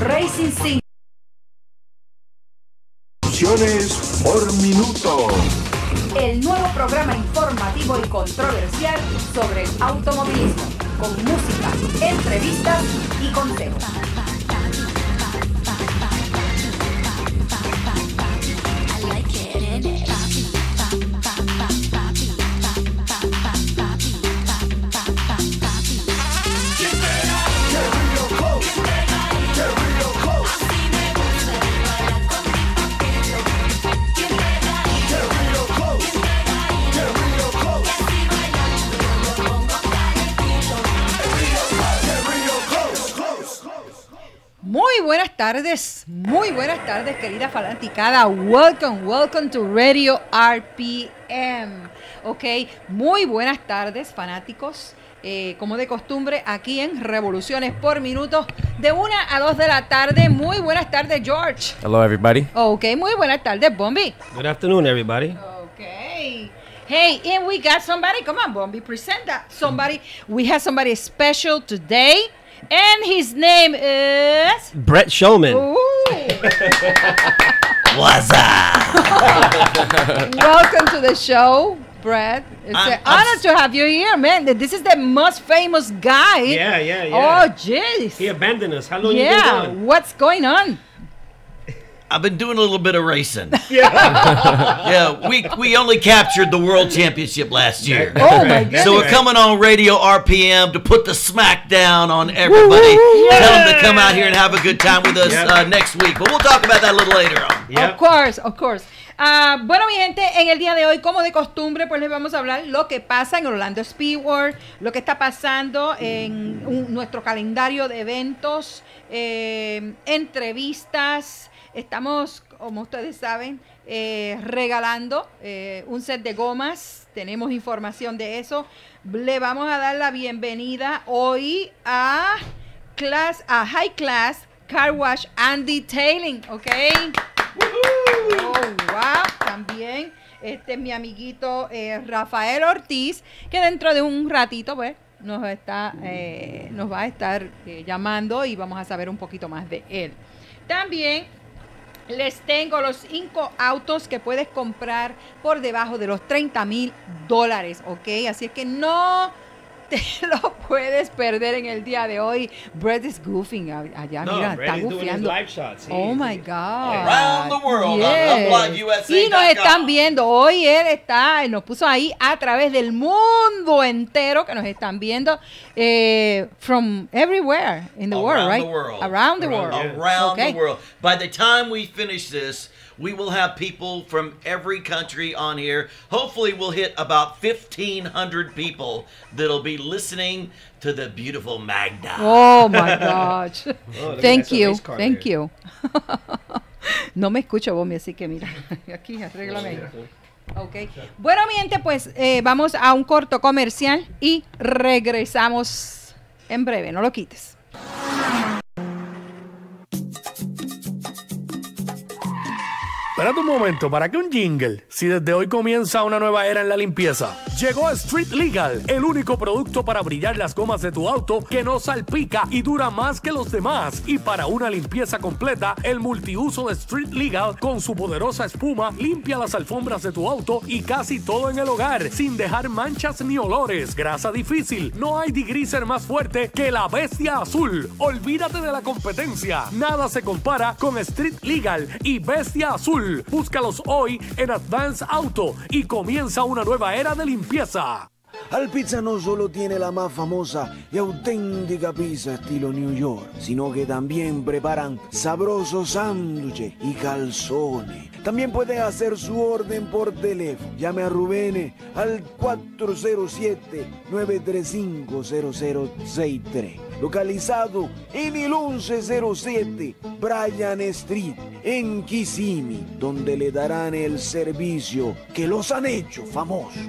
Racing Sin. por minuto. El nuevo programa informativo y controversial sobre el automovilismo, con música, entrevistas y consejos. Muy buenas tardes, muy buenas tardes, querida fanaticada. Welcome, welcome to Radio RPM. Ok, muy buenas tardes, fanáticos. Eh, como de costumbre, aquí en Revoluciones por Minuto, de una a dos de la tarde. Muy buenas tardes, George. Hello, everybody. Ok, muy buenas tardes, Bombi. Good afternoon, everybody. Okay. Hey, and we got somebody. Come on, Bombi, present that. Somebody. We have somebody special today. And his name is. Brett Showman. Ooh. What's up? Welcome to the show, Brad. It's I'm- an I'm honor to have you here, man. This is the most famous guy. Yeah, yeah, yeah. Oh, jeez. He abandoned us. How long you Yeah. been doing? What's going on? I've been doing a little bit of racing. yeah, yeah, we we only captured the world championship last year. Oh my goodness. So we're coming on Radio RPM to put the smack down on everybody. Tell them to come out here and have a good time with us Yep. uh, next week. But we'll talk about that a little later on. Yep. Of course, of course. Ah, bueno, mi gente, en el día de hoy, como de costumbre, pues les vamos a hablar lo que pasa en Orlando Speedway, lo que está pasando en un- nuestro calendario de eventos, eh, entrevistas. Estamos, como ustedes saben, eh, regalando eh, un set de gomas. Tenemos información de eso. Le vamos a dar la bienvenida hoy a class, a High Class Car Wash and Detailing, ¿ok? Oh, wow, también este es mi amiguito eh, Rafael Ortiz, que dentro de un ratito, pues, nos está, nos va a estar llamando y vamos a saber un poquito más de él. También les tengo los cinco autos que puedes comprar por debajo de los 30 mil dólares, ¿ok? Así es que no te lo puedes perder en el día de hoy. Brett is goofing allá, No, mira, Brett está gufiando. Oh my God. Around the world Yes. Y nos están viendo. Hoy él está, nos puso ahí a través del mundo entero que nos están viendo eh, from everywhere in the world, Around right? the world. Around the Around- world. yeah. Around Okay. the world. By the time we finish this, we will have people from every country on here. Hopefully, we'll hit about 1,500 people that'll be listening to the beautiful Magda. Oh my gosh. Oh, Thank you. race Thank there. you. no me escucho, Bomi, así que mira, aquí arréglame. ahí. Ok. Bueno, mi gente, pues eh, vamos a un corto comercial y regresamos en breve. No lo quites. Espérate un momento, ¿para qué un jingle? Si desde hoy comienza una nueva era en la limpieza. Llegó Street Legal, el único producto para brillar las gomas de tu auto que no salpica y dura más que los demás. Y para una limpieza completa, el multiuso de Street Legal con su poderosa espuma limpia las alfombras de tu auto y casi todo en el hogar, sin dejar manchas ni olores. Grasa difícil, no hay degreaser más fuerte que la bestia azul. Olvídate de la competencia. Nada se compara con Street Legal y Bestia Azul. Búscalos hoy en Advance Auto y comienza una nueva era de limpieza. Alpizza no solo tiene la más famosa y auténtica pizza estilo New York, sino que también preparan sabrosos sándwiches y calzones. También puede hacer su orden por teléfono. Llame a Rubén al 407-935-0063. Localizado en el 1107 Bryan Street, en Kissimmee, donde le darán el servicio que los han hecho famosos.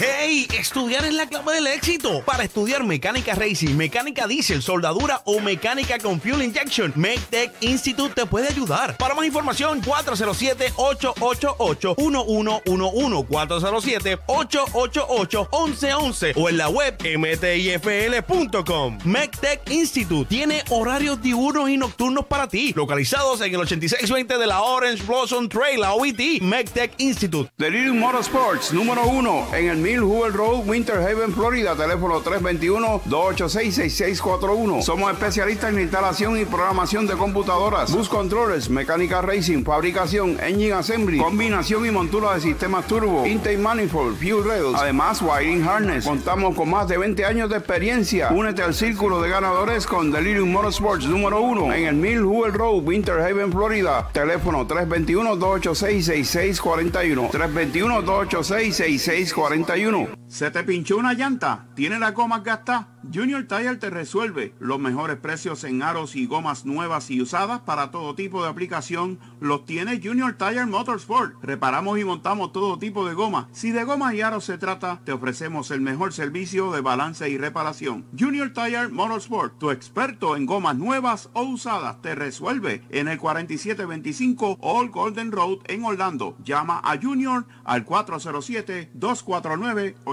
¡Hey! Estudiar es la clave del éxito. Para estudiar mecánica racing, mecánica diésel, soldadura o mecánica con fuel injection, MakeTech Institute te puede ayudar. Para más información, 407-888-1111, 407-888-1111 o en la web mtifl.com. MakeTech Institute tiene horarios diurnos y nocturnos para ti, localizados en el 8620 de la Orange Blossom Trail, la OIT. MakeTech Institute. Delirium Motorsports, número uno, en el Mill Hoover Road, Winter Haven, Florida, teléfono 321-286-6641. Somos especialistas en instalación y programación de computadoras, bus controllers, mecánica racing, fabricación, engine assembly, combinación y montura de sistemas turbo, intake manifold, fuel rails, además wiring harness. Contamos con más de 20 años de experiencia. Únete al círculo de ganadores con Delirium Motorsports número uno en el Mill Hoover Road, Winter Haven, Florida, teléfono 321-286-6641. 321-286-6641. you know? ¿Se te pinchó una llanta? ¿Tiene la goma gastada? Junior Tire te resuelve los mejores precios en aros y gomas nuevas y usadas para todo tipo de aplicación. Los tiene Junior Tire Motorsport. Reparamos y montamos todo tipo de goma. Si de goma y aros se trata, te ofrecemos el mejor servicio de balance y reparación. Junior Tire Motorsport, tu experto en gomas nuevas o usadas, te resuelve en el 4725 All Golden Road en Orlando. Llama a Junior al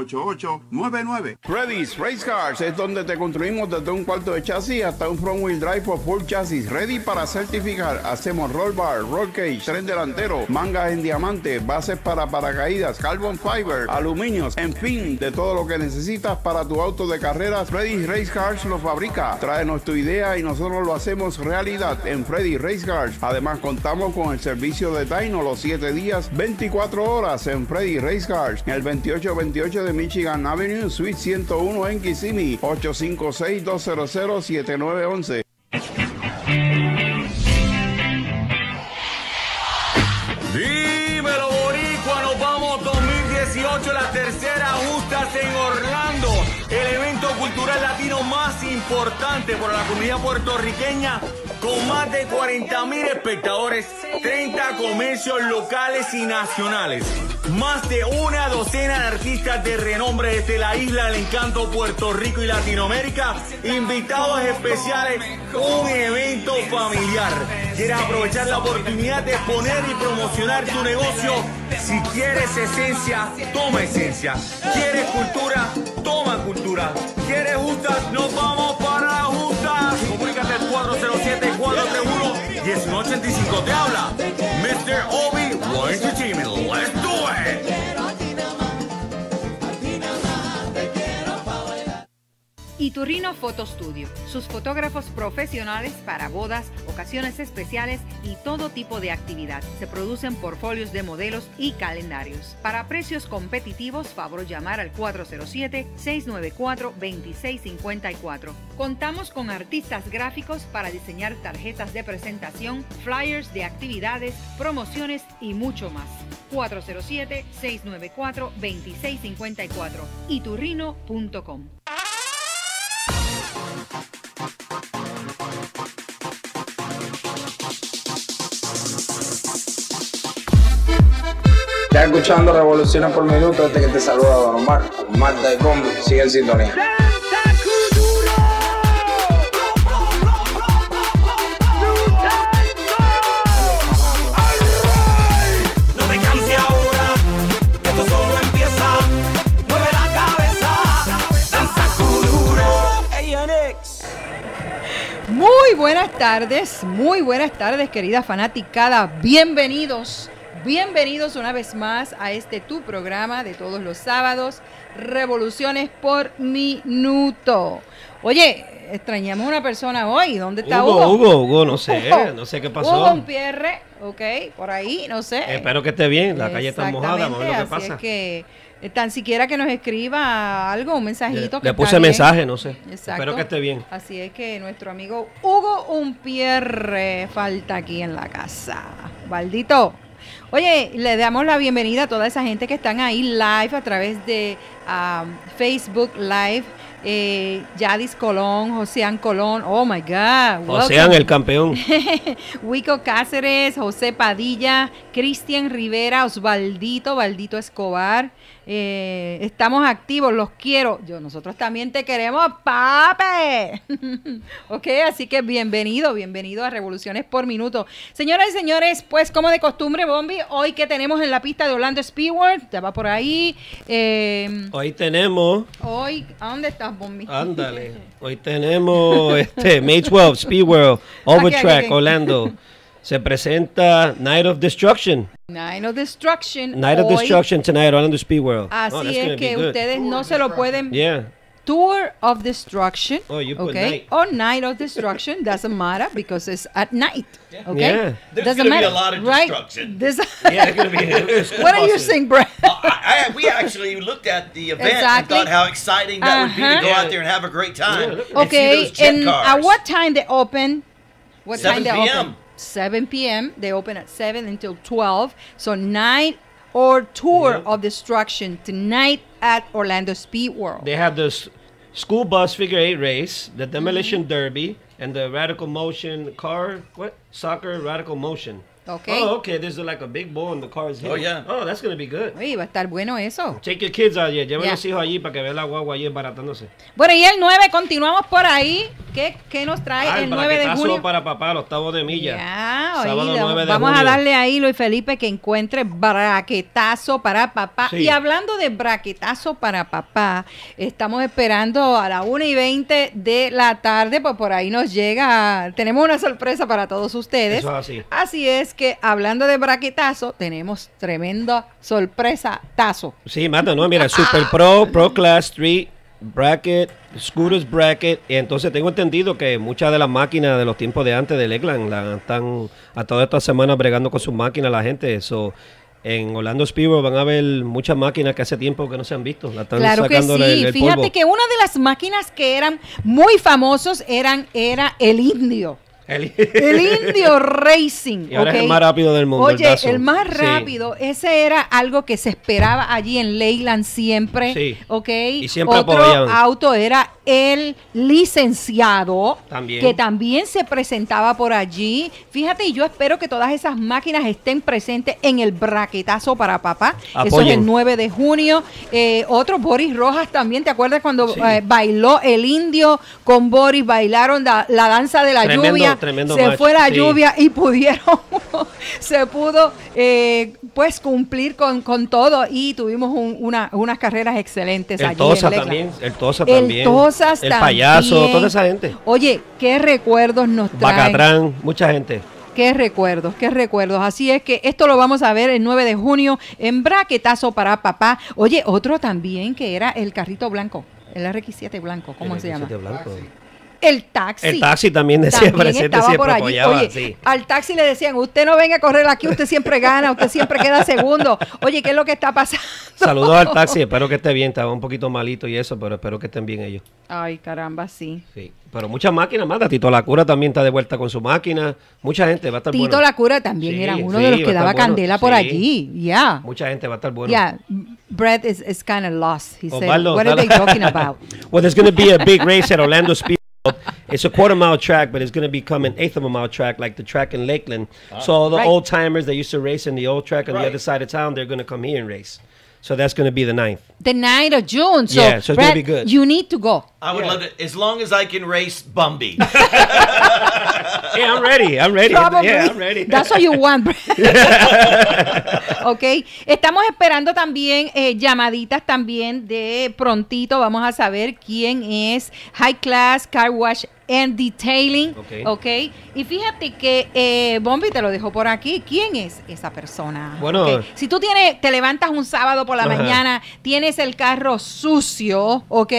407-249-8899. Freddy's Race Cars es donde te construimos desde un cuarto de chasis hasta un front wheel drive o full chasis ready para certificar. Hacemos roll bar, roll cage, tren delantero, mangas en diamante, bases para paracaídas, carbon fiber, aluminios, en fin, de todo lo que necesitas para tu auto de carreras. Freddy's Race Cars lo fabrica. Tráenos tu idea y nosotros lo hacemos realidad en Freddy Race Cars. Además contamos con el servicio de Dino los 7 días, 24 horas en Freddy Race Cars, en el 2828 de Michigan Avenue, Suite 101 en Kissimmee, 856-200-7911. Dímelo, Boricua, nos vamos 2018, la tercera justas en Orlando. El evento cultural latino más importante para la comunidad puertorriqueña, con más de 40 mil espectadores, 30 comercios locales y nacionales. Más de una docena de artistas de renombre desde la isla del encanto Puerto Rico y Latinoamérica, invitados especiales, un evento familiar. ¿Quieres aprovechar la oportunidad de exponer y promocionar tu negocio? Si quieres esencia, toma esencia. ¿Quieres cultura? Toma cultura. ¿Quieres justas? Nos vamos para la justas. Comunícate al 407-431-1985. Te habla Mr. Obi One Entertainment. Iturrino Photo Studio, sus fotógrafos profesionales para bodas, ocasiones especiales y todo tipo de actividad. Se producen portfolios de modelos y calendarios. Para precios competitivos, favor llamar al 407-694-2654. Contamos con artistas gráficos para diseñar tarjetas de presentación, flyers de actividades, promociones y mucho más. 407-694-2654. iturrino.com. Estás escuchando Revoluciones por Minuto, este que te saluda Don Omar. Marta de Combi, sigue en sintonía. Buenas tardes, muy buenas tardes, querida fanaticada. Bienvenidos, bienvenidos una vez más a este tu programa de todos los sábados, Revoluciones por Minuto. Oye, extrañamos una persona hoy. ¿Dónde está Hugo? Hugo, Hugo, Hugo, no sé, Hugo. no sé qué pasó. Hugo Pierre, ok, por ahí, no sé. Espero que esté bien, la calle está mojada, vamos a ver lo que pasa. es que eh, tan siquiera que nos escriba algo, un mensajito. Le, que le está puse mensaje, no sé. Exacto. Espero que esté bien. Así es que nuestro amigo Hugo Umpierre falta aquí en la casa. Baldito. Oye, le damos la bienvenida a toda esa gente que están ahí live a través de um, Facebook Live. Eh, Yadis Colón, Josean Colón, oh my God. Ocean, el campeón. Wico Cáceres, José Padilla, Cristian Rivera, Osvaldito, Valdito Escobar. Eh, estamos activos, los quiero. Yo, nosotros también te queremos, pape. ok, así que bienvenido, bienvenido a Revoluciones por Minuto. Señoras y señores, pues como de costumbre, Bombi, hoy que tenemos en la pista de Orlando Speedward, te va por ahí. eh, Hoy tenemos, hoy, ¿a dónde estás, Bombi? ándale, hoy tenemos este May 12 Speed World, Overtrack. Orlando. Se presenta Night of Destruction. Night of Destruction. Night of hoy. Destruction tonight, Orlando Speed World. Así Oh, es que good. ustedes no se lo pueden Yeah. Tour of Destruction. Oh, you put okay. night. Or Night of Destruction doesn't matter because it's at night. Okay. Yeah. There's Doesn't gonna be matter, a lot of right? destruction. This- Yeah, it's gonna be. what are you saying, Brad? I, I, we actually looked at the event and thought how exciting that would be to go Uh-huh. out there and have a great time. and see Okay. those jet And cars. at what time they open? What 7 time they p.m.. open? 7 p.m. They open at 7 until 12. So night or tour of destruction tonight at Orlando Speed World. They have the s- school bus figure eight race, the demolition Mm-hmm. derby, and the radical motion car. What soccer radical motion? Okay. Oh, okay. There's like a big ball in the car's head. Oh, yeah. Oh, that's gonna be good. Oye, va a estar bueno eso. Take your kids out here. Lleven Yeah. los hijos allí para que vean la guagua allí embaratándose. Bueno, y el 9, continuamos por ahí. ¿Qué, qué nos trae Ah, el 9 de braquetazo junio? para papá, el octavo de milla. Ya, Sábado oído. 9 de Vamos a darle ahí, Luis Felipe, que encuentre braquetazo para papá. Sí. Y hablando de braquetazo para papá, estamos esperando a la 1 y 20 de la tarde, pues por ahí nos llega, tenemos una sorpresa para todos ustedes. Eso es así. Así es que hablando de braquetazo, tenemos tremenda sorpresa tazo. Sí, mata, no, mira, Super Pro, Pro Class 3, Bracket, Scooters Bracket. Y entonces tengo entendido que muchas de las máquinas de los tiempos de antes de Lakeland la están a todas estas semanas bregando con sus máquinas la gente. Eso. En Orlando Speedway van a ver muchas máquinas que hace tiempo que no se han visto. La están Claro que sí. el, el Fíjate polvo. que una de las máquinas que eran muy famosos eran era el indio. El- El Indio Racing. Y ahora es ¿ok? el más rápido del mundo, Oye, el más Sí. rápido. Ese era algo que se esperaba allí en Leyland siempre. Sí. ¿Ok? Y siempre Otro apoyaban. auto era el licenciado. También. Que también se presentaba por allí. Fíjate, y yo espero que todas esas máquinas estén presentes en el braquetazo para papá. Eso es el 9 de junio. Eh, otro, Boris Rojas también. ¿Te acuerdas cuando Sí. eh, bailó el indio con Boris? Bailaron la, la danza de la Tremendo, lluvia. Tremendo se match, fue la sí. lluvia y pudieron, se pudo eh, pues cumplir con, con todo y tuvimos un- una, unas carreras excelentes El allí Tosa en también. El Tosa El también. Tosas El payaso, también. toda esa gente. Oye, qué recuerdos nos traen. Bacatrán, mucha gente. Qué recuerdos, qué recuerdos. Así es que esto lo vamos a ver el 9 de junio en Braquetazo para papá. Oye, otro también que era el carrito blanco, el RX7 blanco, ¿cómo El se llama? X7 blanco. El taxi. El taxi también decía También presente, estaba siempre por allí. apoyaba. Oye, sí. al taxi le decían, usted no venga a correr aquí, usted siempre gana, usted siempre queda segundo. Oye, ¿qué es lo que está pasando? Saludos al taxi, espero que esté bien, estaba un poquito malito y eso, pero espero que estén bien ellos. Ay, caramba, sí. Sí. Pero muchas máquinas, manda. Tito La Cura también está de vuelta con su máquina. Mucha gente va a estar Tito bueno. La Cura también Sí, era uno sí, de los que daba bueno, candela por allí. Ya. Mucha gente va a estar bueno. Yeah. Brett is, is kind of lost. He said, what are they talking about? well, there's going to be a big race at Orlando Speed. It's a quarter mile track, but it's going to become an eighth of a mile track like the track in Lakeland. so all the Right. old timers that used to race in the old track on the other side of town, they're going to come here and race. So that's going to be the ninth. The night of June. So, Yeah, so it's gonna Brett, be good. you need to go. I would love to, as long as I can race Bumby. Yeah, I'm ready. I'm ready. Probably. Yeah, I'm ready. That's what you want. Brett. ok. Estamos esperando también eh, llamaditas también de prontito. Vamos a saber quién es High Class Car Wash and Detailing. Ok. Ok. Y fíjate que eh, Bombi te lo dejó por aquí. ¿Quién es esa persona? Bueno. Ok. Si tú tienes, te levantas un sábado por la Ajá. mañana, tienes el carro sucio, ok,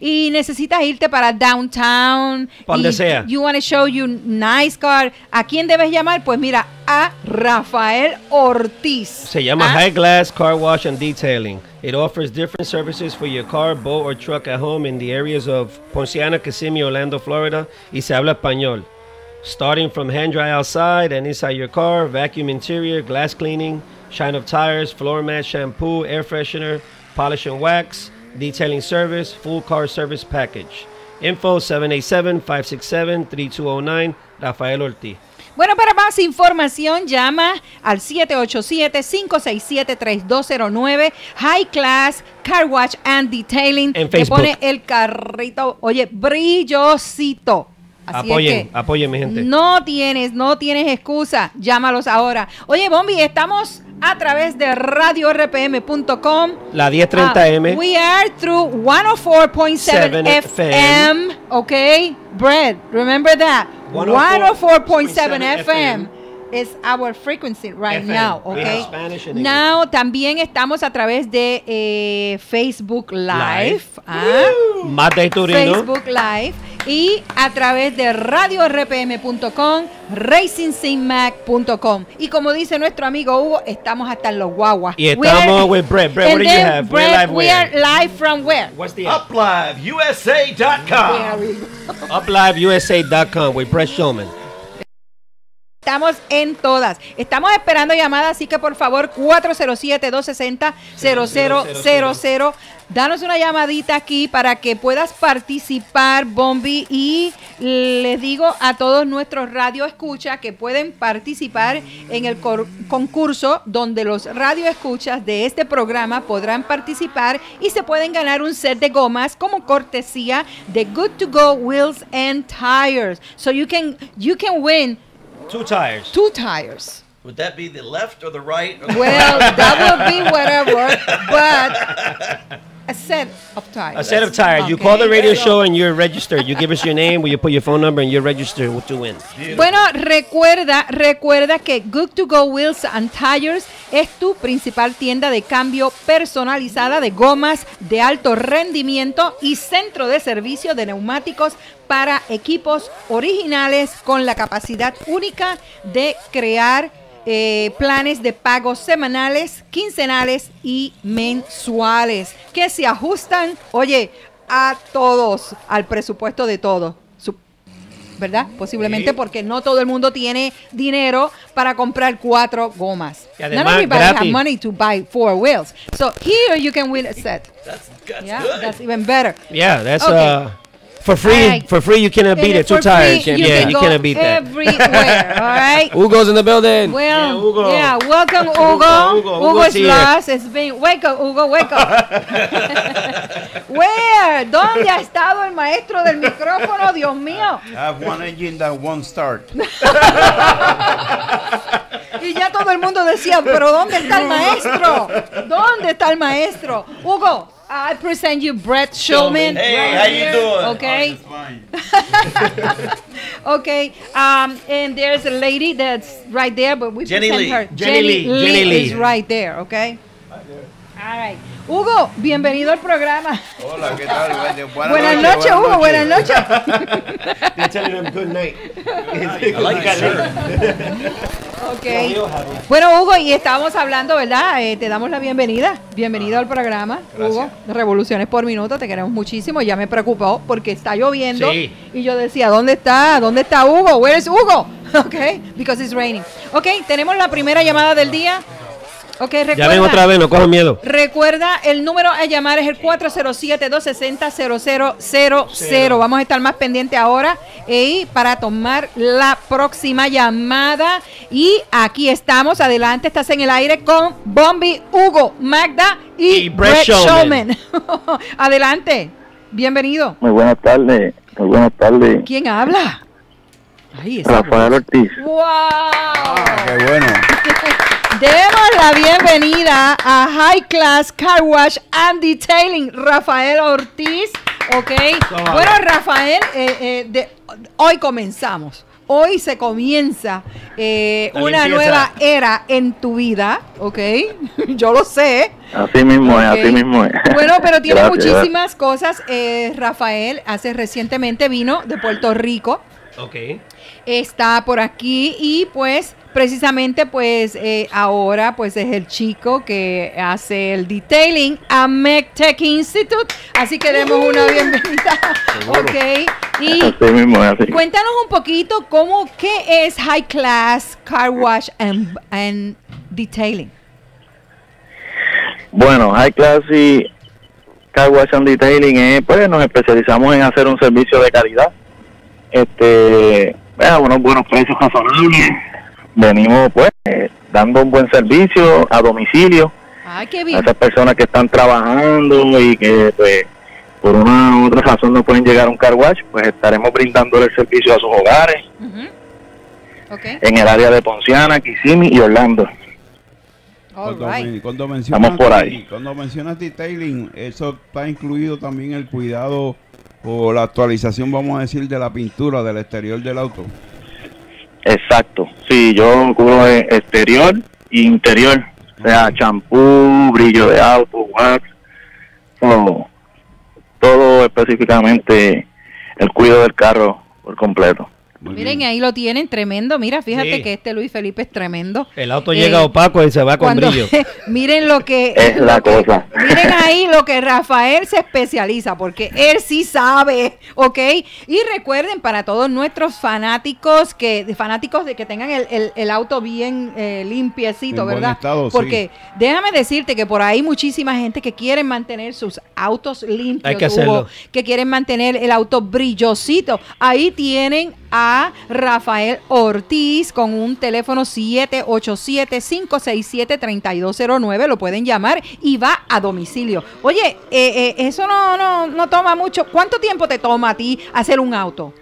y necesitas irte para downtown. Donde sea. You want to show you nice car. ¿A quién debes llamar? Pues mira, a Rafael Ortiz. Se llama ¿Ah? High Glass Car Wash and Detailing. It offers different services for your car, boat, or truck at home in the areas of Ponciana, Kissimmee, Orlando, Florida. Y se habla español. Starting from hand dry outside and inside your car, vacuum interior, glass cleaning, shine of tires, floor mat, shampoo, air freshener, polish and wax, detailing service, full car service package. Info 787-567-3209, Rafael Ortiz. Bueno, para más información llama al 787-567-3209 High Class Car Wash and Detailing. En que Facebook. pone el carrito, oye, brillosito. Así es Apoyen, que apoyen mi gente. no tienes, no tienes excusa. Llámalos ahora. Oye, Bombi, estamos a través de radiorpm.com. La 1030M. Ah, we are through 104.7 Seven FM. Okay, Brad, remember that. 104.7 FM is our frequency right FM. now. Okay. Now también estamos a través de eh, Facebook Live. Live. ah, Mate y Turino. Facebook Live y a través de radiorpm.com, racingcmac.com. Y como dice nuestro amigo Hugo, estamos hasta en los guaguas. Y estamos with Brett. Brett, what do you have? We're Brett, live we where? are live from where? What's the UpLiveUSA.com. UpLiveUSA.com with Brett Showman. Estamos en todas. Estamos esperando llamadas, así que por favor, 407-260-0000. Danos una llamadita aquí para que puedas participar, Bombi. Y les digo a todos nuestros radio escuchas que pueden participar en el concurso donde los radio escuchas de este programa podrán participar y se pueden ganar un set de gomas como cortesía de Good to Go Wheels and Tires. So you can you can win Two tires. two tires. Would that be the left or the right? Or the Well, that will be whatever, but a set of tires. A set of tires. You call the radio show and you're registered. You give us your name, you put your phone number, and you're registered to win. Bueno, recuerda, recuerda que Good to Go Wheels and Tires es tu principal tienda de cambio personalizada de gomas de alto rendimiento y centro de servicio de neumáticos para equipos originales con la capacidad única de crear eh, planes de pagos semanales, quincenales y mensuales que se ajustan, oye, a todos, al presupuesto de todos. ¿Verdad? Posiblemente porque no todo el mundo tiene dinero para comprar cuatro gomas. Y Not además, everybody has gratis. money to buy four wheels. So here you can win a set. That's, that's Yeah, good. that's even better. Yeah, that's Okay. uh for free. Right. For free, you cannot beat it. Two for tires. free, yeah, can you cannot beat that. Everywhere, all right? Hugo's in the building. Well, Yeah, Hugo. yeah, welcome Hugo. Hugo, Hugo, Hugo, Hugo's is here. lost. It's been wake up, Hugo, wake up. Where? ¿Dónde ha estado el maestro del micrófono? Dios mío. I have one engine that won't start. Y ya todo el mundo decía, pero ¿dónde está el maestro? ¿Dónde está el maestro? Hugo, I present you Brett Shulman. Hey, right how you doing? Okay. Fine. Okay, um, and there's a lady that's right there, but we Jenny present Lee. her. Jenny Lee, Jenny Lee. is right there, okay? All right. Hugo, bienvenido al programa. Hola, ¿qué tal? Buenas, Buenas noches, Hugo, buenas noches. Telling good night. I like. Bueno, Hugo, y estábamos hablando, ¿verdad? Eh, te damos la bienvenida. Bienvenido al programa, Hugo. Revoluciones por minuto, te queremos muchísimo. Ya me preocupó porque está lloviendo. Sí. Y yo decía, ¿dónde está? ¿Dónde está Hugo? Where is Hugo? Okay, because it's raining. Okay, tenemos la primera llamada del día. Ok, Ya ven recuerda. otra vez, no cojo miedo. Recuerda, el número a llamar es el 407-260-0000. Vamos a estar más pendientes ahora y para tomar la próxima llamada. Y aquí estamos, adelante, estás en el aire con Bombi, Hugo, Magda y, Y Brett Brett Showman. Showman. adelante, bienvenido. Muy buenas tardes, muy buenas tardes. ¿Quién habla? Esa Rafael Ortiz. ¡Wow! Qué bueno. Demos la bienvenida a High Class Car Wash and Detailing, Rafael Ortiz. Ok. Toma. Bueno, Rafael, eh, eh, de- hoy comenzamos. Hoy se comienza eh, una limpieza. nueva era en tu vida, ¿ok? Yo lo sé. Así mismo es, Ok. así mismo es. Bueno, pero tiene Gracias, muchísimas cosas. Eh, Rafael hace recientemente vino de Puerto Rico Ok. está por aquí y pues precisamente pues eh, ahora pues es el chico que hace el detailing a MedTech Institute. Así que demos una bienvenida ok. Y mismo cuéntanos un poquito cómo qué es High Class Car Wash and, and Detailing. Bueno, High Classy Car Wash and Detailing es, pues, nos especializamos en hacer un servicio de calidad. Este, a unos buenos precios razonables. Venimos, pues, eh, dando un buen servicio a domicilio Ay, qué a esas personas que están trabajando y que, pues, por una u otra razón no pueden llegar a un car wash, pues estaremos brindándole el servicio a sus hogares en el área de Ponciana, Kissimmee y Orlando. Cuando, right. men- cuando Estamos por ahí. Cuando mencionas detailing, eso está incluido también el cuidado o la actualización, vamos a decir, de la pintura del exterior del auto. Exacto. Sí, yo cubro eh, exterior e interior. O sea, champú, brillo de auto, wax, todo, todo específicamente el cuidado del carro por completo. Miren, ahí lo tienen, tremendo. Mira, fíjate Sí. que este Luis Felipe es tremendo. El auto Eh, llega opaco y se va con cuando- brillo. miren lo que Es la cosa. miren ahí lo que Rafael se especializa porque él sí sabe, ¿ok? Y recuerden para todos nuestros fanáticos que fanáticos de que tengan el, el- el auto bien eh, limpiecito, En ¿verdad? estado, sí. porque déjame decirte que por ahí muchísima gente que quiere mantener sus autos limpios, Hay que que quieren mantener el auto brillosito. Ahí tienen a Rafael Ortiz con un teléfono 787-567-3209. Lo pueden llamar y va a domicilio. Oye, eh, eh, eso no, no, no toma mucho. ¿Cuánto tiempo te toma a ti hacer un auto,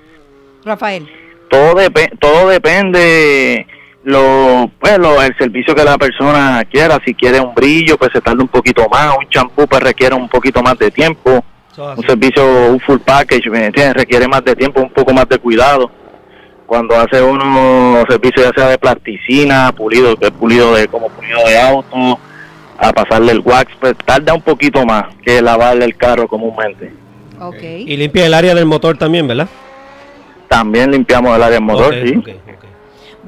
Rafael? Todo, depe- todo depende lo, pues, lo- el servicio que la persona quiera. Si quiere un brillo, pues se tarda un poquito más. Un champú, pues requiere un poquito más de tiempo. Un servicio, un full package, ¿me entiendes? Requiere más de tiempo, un poco más de cuidado. Cuando hace uno servicio ya sea de plasticina, pulido, que es pulido de como pulido de auto, a pasarle el wax, pues tarda un poquito más que lavarle el carro comúnmente. Ok. Y limpia el área del motor también, ¿verdad? También limpiamos el área del motor, sí. ok.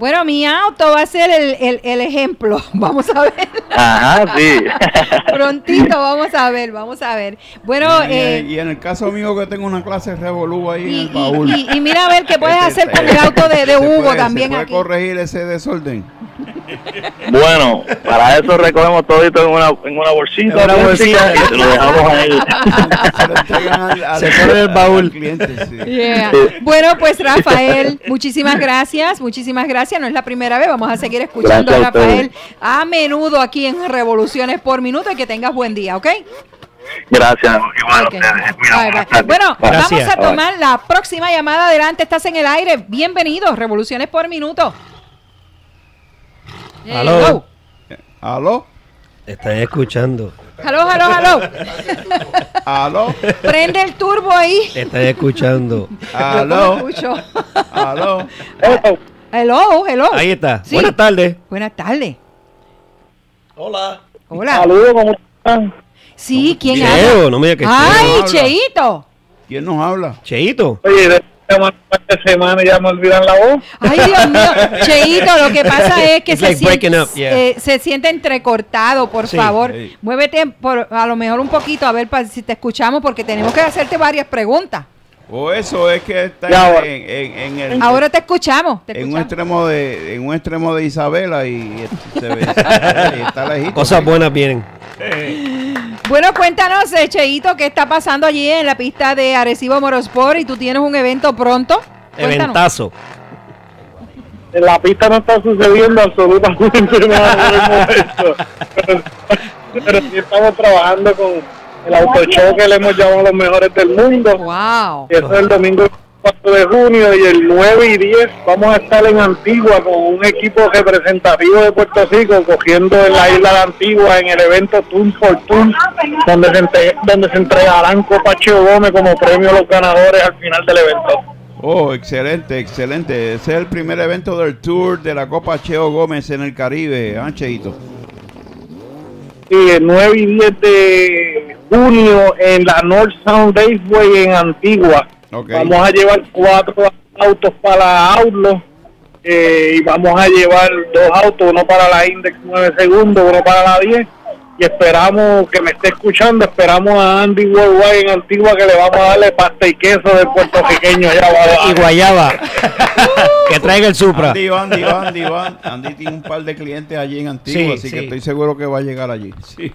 Bueno, mi auto va a ser el, el- el ejemplo. Vamos a ver. Ajá, sí. Prontito, vamos a ver, vamos a ver. Bueno, y, eh, y en el caso mío que tengo una clase revolú ahí en y, el baúl. y- y mira a ver qué puedes Este, hacer con el auto de, de ¿se Hugo puede- también ¿Se puede aquí. corregir ese desorden? Bueno, para eso recogemos todito en una, en una bolsita. En una bolsita. y se lo dejamos ahí. Se pone el baúl. Yeah. Bueno, pues Rafael, muchísimas gracias, muchísimas gracias. No es la primera vez, vamos a seguir escuchando Gracias a a. Rafael a menudo aquí en Revoluciones por Minuto y que tengas buen día, ¿ok? Gracias. Igual a. Bye, bye. Bueno, Gracias. vamos a Bye. tomar la próxima llamada. Adelante, estás en el aire. Bienvenidos, Revoluciones por Minuto. Aló. ¿Aló? Están escuchando. Aló, aló, aló. ¿Aló? Prende el turbo ahí. Están escuchando. No escucho. ¿Aló? Hello, hello. Ahí está. Sí. Buenas tardes. Buenas tardes. Hola. Hola. Saludos, ¿cómo están? Sí, ¿quién Cheo, habla? no me digas que Ay. Cheito. ¿Quién nos habla? Cheito. Oye, de semana ya me olvidan la voz. Ay, Dios mío. Cheito, lo que pasa es que It's se, like siente, up, yeah. eh, se siente entrecortado, por Sí, favor. sí. Muévete por, a lo mejor un poquito a ver pa- si te escuchamos porque tenemos que hacerte varias preguntas. O eso es que está ahora. en- en- en el, Ahora te escuchamos. Te en un escuchamos. extremo de en un extremo de Isabela y, se ve, y está lejito. Cosas buenas vienen. Bueno, cuéntanos, eh, Cheito, qué está pasando allí en la pista de Arecibo Motorsport y tú tienes un evento pronto. Cuéntanos. Eventazo. En la pista no está sucediendo absolutamente nada por el momento. Pero, pero sí estamos trabajando con el autoshow que le hemos llamado los mejores del mundo. Wow. Y eso es el domingo 4 de junio y el 9 y 10 vamos a estar en Antigua con un equipo representativo de Puerto Rico cogiendo en la isla de Antigua en el evento Tour for Tour donde se, entre- donde se entregarán Copa Cheo Gómez como premio a los ganadores al final del evento. Oh, excelente, excelente. Ese es el primer evento del tour de la Copa Cheo Gómez en el Caribe, ¿ah, Cheito? y el 9 y 10 de junio en la North Sound Raceway en Antigua. Vamos a llevar cuatro autos para la Outlaw eh, y vamos a llevar dos autos, uno para la Index 9 segundos, uno para la 10 y esperamos que me esté escuchando, esperamos a Andy Worldwide en Antigua que le vamos a darle pasta y queso del puertorriqueño allá abajo. Y Guayaba. que traiga el Supra. Andy, Andy, Andy, Andy, Andy tiene un par de clientes allí en Antigua, Sí, así sí. que estoy seguro que va a llegar allí. Sí.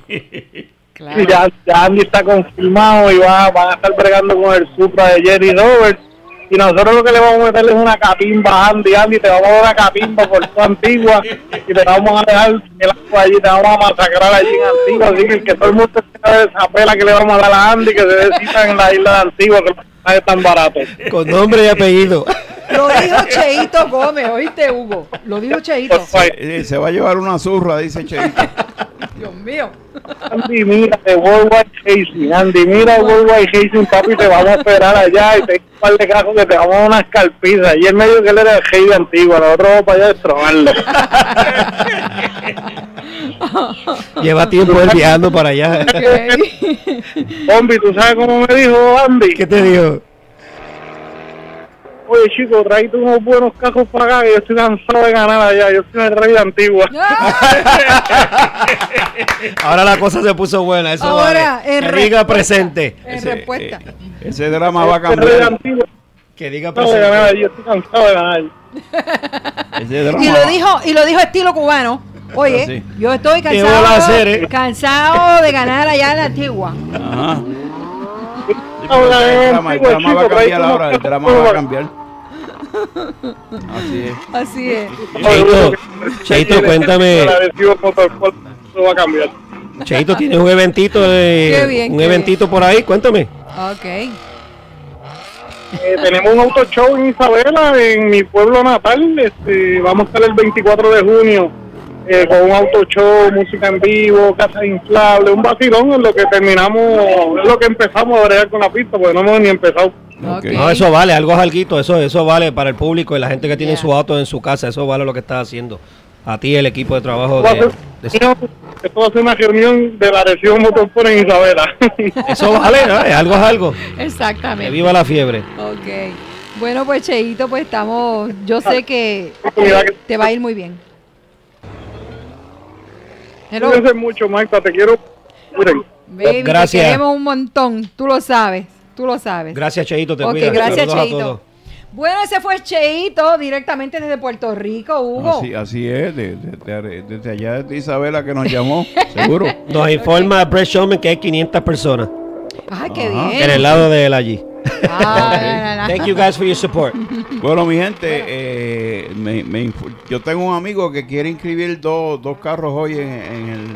Y ya, ya Andy está confirmado y va, van a estar bregando con el Supra de Jerry Roberts. Y nosotros lo que le vamos a meter es una capimba a Andy. Andy, te vamos a dar una capimba por tu antigua y te vamos a dejar el agua allí, te vamos a masacrar allí en Antigua. Así que, que todo el mundo tenga esa pela que le vamos a dar a Andy, que se necesita en la isla de Antigua, que no es tan barato. Con nombre y apellido. Lo dijo Cheito Gómez, ¿oíste, Hugo? Lo dijo Cheito. Eh, Se va a llevar una zurra, dice Cheito. Dios mío. Andy, mira de Worldwide Racing. Andy, mira Worldwide Racing, papi, te vamos a esperar allá y te un par de casos que te vamos a dar unas calpizas. Y él me dijo que él era el rey de Antigua, nosotros vamos para allá a destrobarlo. Lleva tiempo él viajando para allá. Bombi, ¿tú sabes cómo me dijo Andy? ¿Qué te dijo? Oye, chico, traíste unos buenos cajos para acá que yo estoy cansado de ganar allá. Yo soy el rey de Antigua. Ahora la cosa se puso buena. Eso Ahora, vale. en Que diga respuesta. presente. En respuesta. Ese drama va a rey de cambiar. Antigua. Que diga No, de ganar, presente. yo estoy cansado de ganar. Ese drama Y lo dijo, y lo dijo estilo cubano. Oye, Sí. yo estoy ¿Qué cansado, hacer, eh? cansado de ganar allá en la antigua. Ajá. Ahora, El drama, el drama va a cambiar ahora. El drama va a cambiar. Así es. Así es. Cheito, Cheito, cuéntame. Va a cambiar. Cheito, ¿tienes un eventito, de- Qué bien, un qué eventito por ahí? Cuéntame. Ok. Eh, tenemos un auto show en Isabela, en mi pueblo natal. Este, vamos a estar el 24 de junio eh, con un auto show, música en vivo, casa inflable, un vacilón en lo que terminamos, es lo que empezamos a bregar con la pista, porque no hemos ni empezado. No, eso vale, algo es alguito, eso, eso vale para el público y la gente que tiene su auto en su casa, eso vale lo que estás haciendo. A ti, el equipo de trabajo Esto va a de, ser- de- esto va a ser una reunión de la Arecibo Motorsport en Isabela. Eso vale, algo es algo. Que Exactamente. viva la fiebre. Ok. Bueno, pues Cheito, pues estamos, yo sé que que- te va a ir muy bien. Hello. Cuídense mucho, Marta, te quiero. Miren. Baby, Gracias. te queremos un montón, tú lo sabes, tú lo sabes. Gracias, Cheito, te Ok, cuidas. gracias, Saludos a Cheito. todos. Bueno, ese fue Cheito, directamente desde Puerto Rico, Hugo. Así, así es, de- de- de- desde allá de Isabela que nos llamó, seguro. Nos informa Brett Showman que hay 500 personas Ay, qué Ajá. bien. en el lado de él allí. Ah. Thank you guys for your support. Bueno, mi gente, eh, me- me inf- yo tengo un amigo que quiere inscribir dos, dos carros hoy en, en el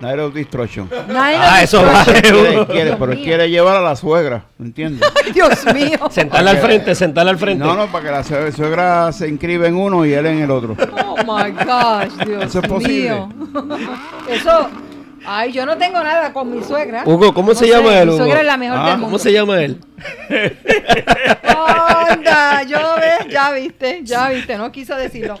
Night of Destruction. Night Ah, of eso Destruction. vale. Quiere, quiere, pero él quiere llevar a la suegra, ¿me entiendes? Dios mío. Sentarla al frente, sentarla al frente. No, no, para que la sue- suegra se inscribe en uno y él en el otro. Oh my gosh, Dios Eso es posible. mío. Eso, ay, yo no tengo nada con mi suegra. Hugo, ¿cómo No se sé, llama él, Mi Hugo? suegra es la mejor Ah, del ¿Cómo mundo. se llama él? Anda, yo ves, ya viste, ya viste, no quiso decirlo.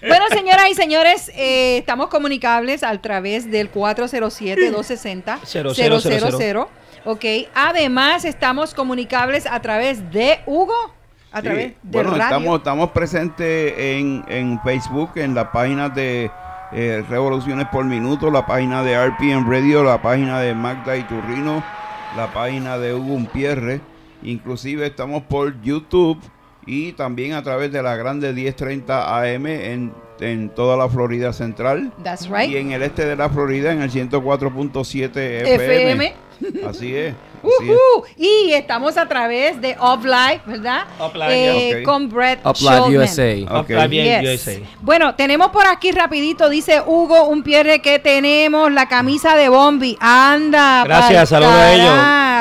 Bueno, señoras y señores, eh, estamos comunicables a través del 407-260-0000. Ok, además estamos comunicables a través de Hugo, a Sí, través de bueno, radio. estamos, estamos presentes en, en Facebook, en la página de eh, Revoluciones por Minuto, la página de RPM Radio, la página de Magda Iturrino, la página de Hugo Umpierre. Inclusive estamos por YouTube y también a través de la grande 1030 AM en, en toda la Florida Central. That's right. Y en el este de la Florida en el 104.7 FM. FM. Así es. Y estamos a través de Uplive, ¿verdad? Uplive, Eh, ok. Con Brett Shulman. USA. Ok. Está bien, Yes. USA. Bueno, tenemos por aquí rapidito, dice Hugo un pierre que tenemos la camisa de Bombi. Anda. Gracias, saludos a ellos.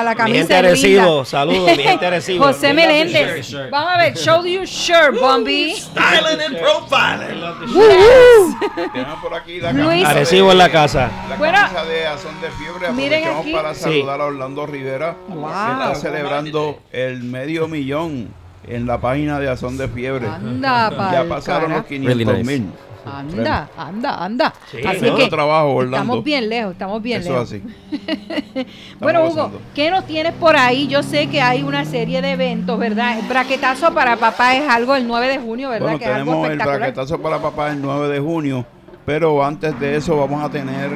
La Mi camisa de Rila. saludos, mi gente de Arecibo. José Meléndez. shirt. Vamos a ver, show your shirt, Bombi. Styling and profiling. Tenemos por aquí la Luis. camisa Arecibo de- en la casa. La Bueno, camisa de Azón de Fiebre. miren Aprovechamos aquí. para Sí. saludar a Orlando Rivera. Wow. que está celebrando el medio millón en la página de Azón de Fiebre. Anda, ya pasaron cara. los 500 Really nice. mil. Anda, anda, anda. Sí, Así que trabajo, Orlando. estamos bien lejos, estamos bien Eso lejos. así. Bueno, Hugo. ¿qué nos tienes por ahí? Yo sé que hay una serie de eventos, ¿verdad? El braquetazo para papá es algo el 9 de junio, ¿verdad? Bueno, que es algo tenemos el espectacular. braquetazo para papá el 9 de junio, pero antes de eso vamos a tener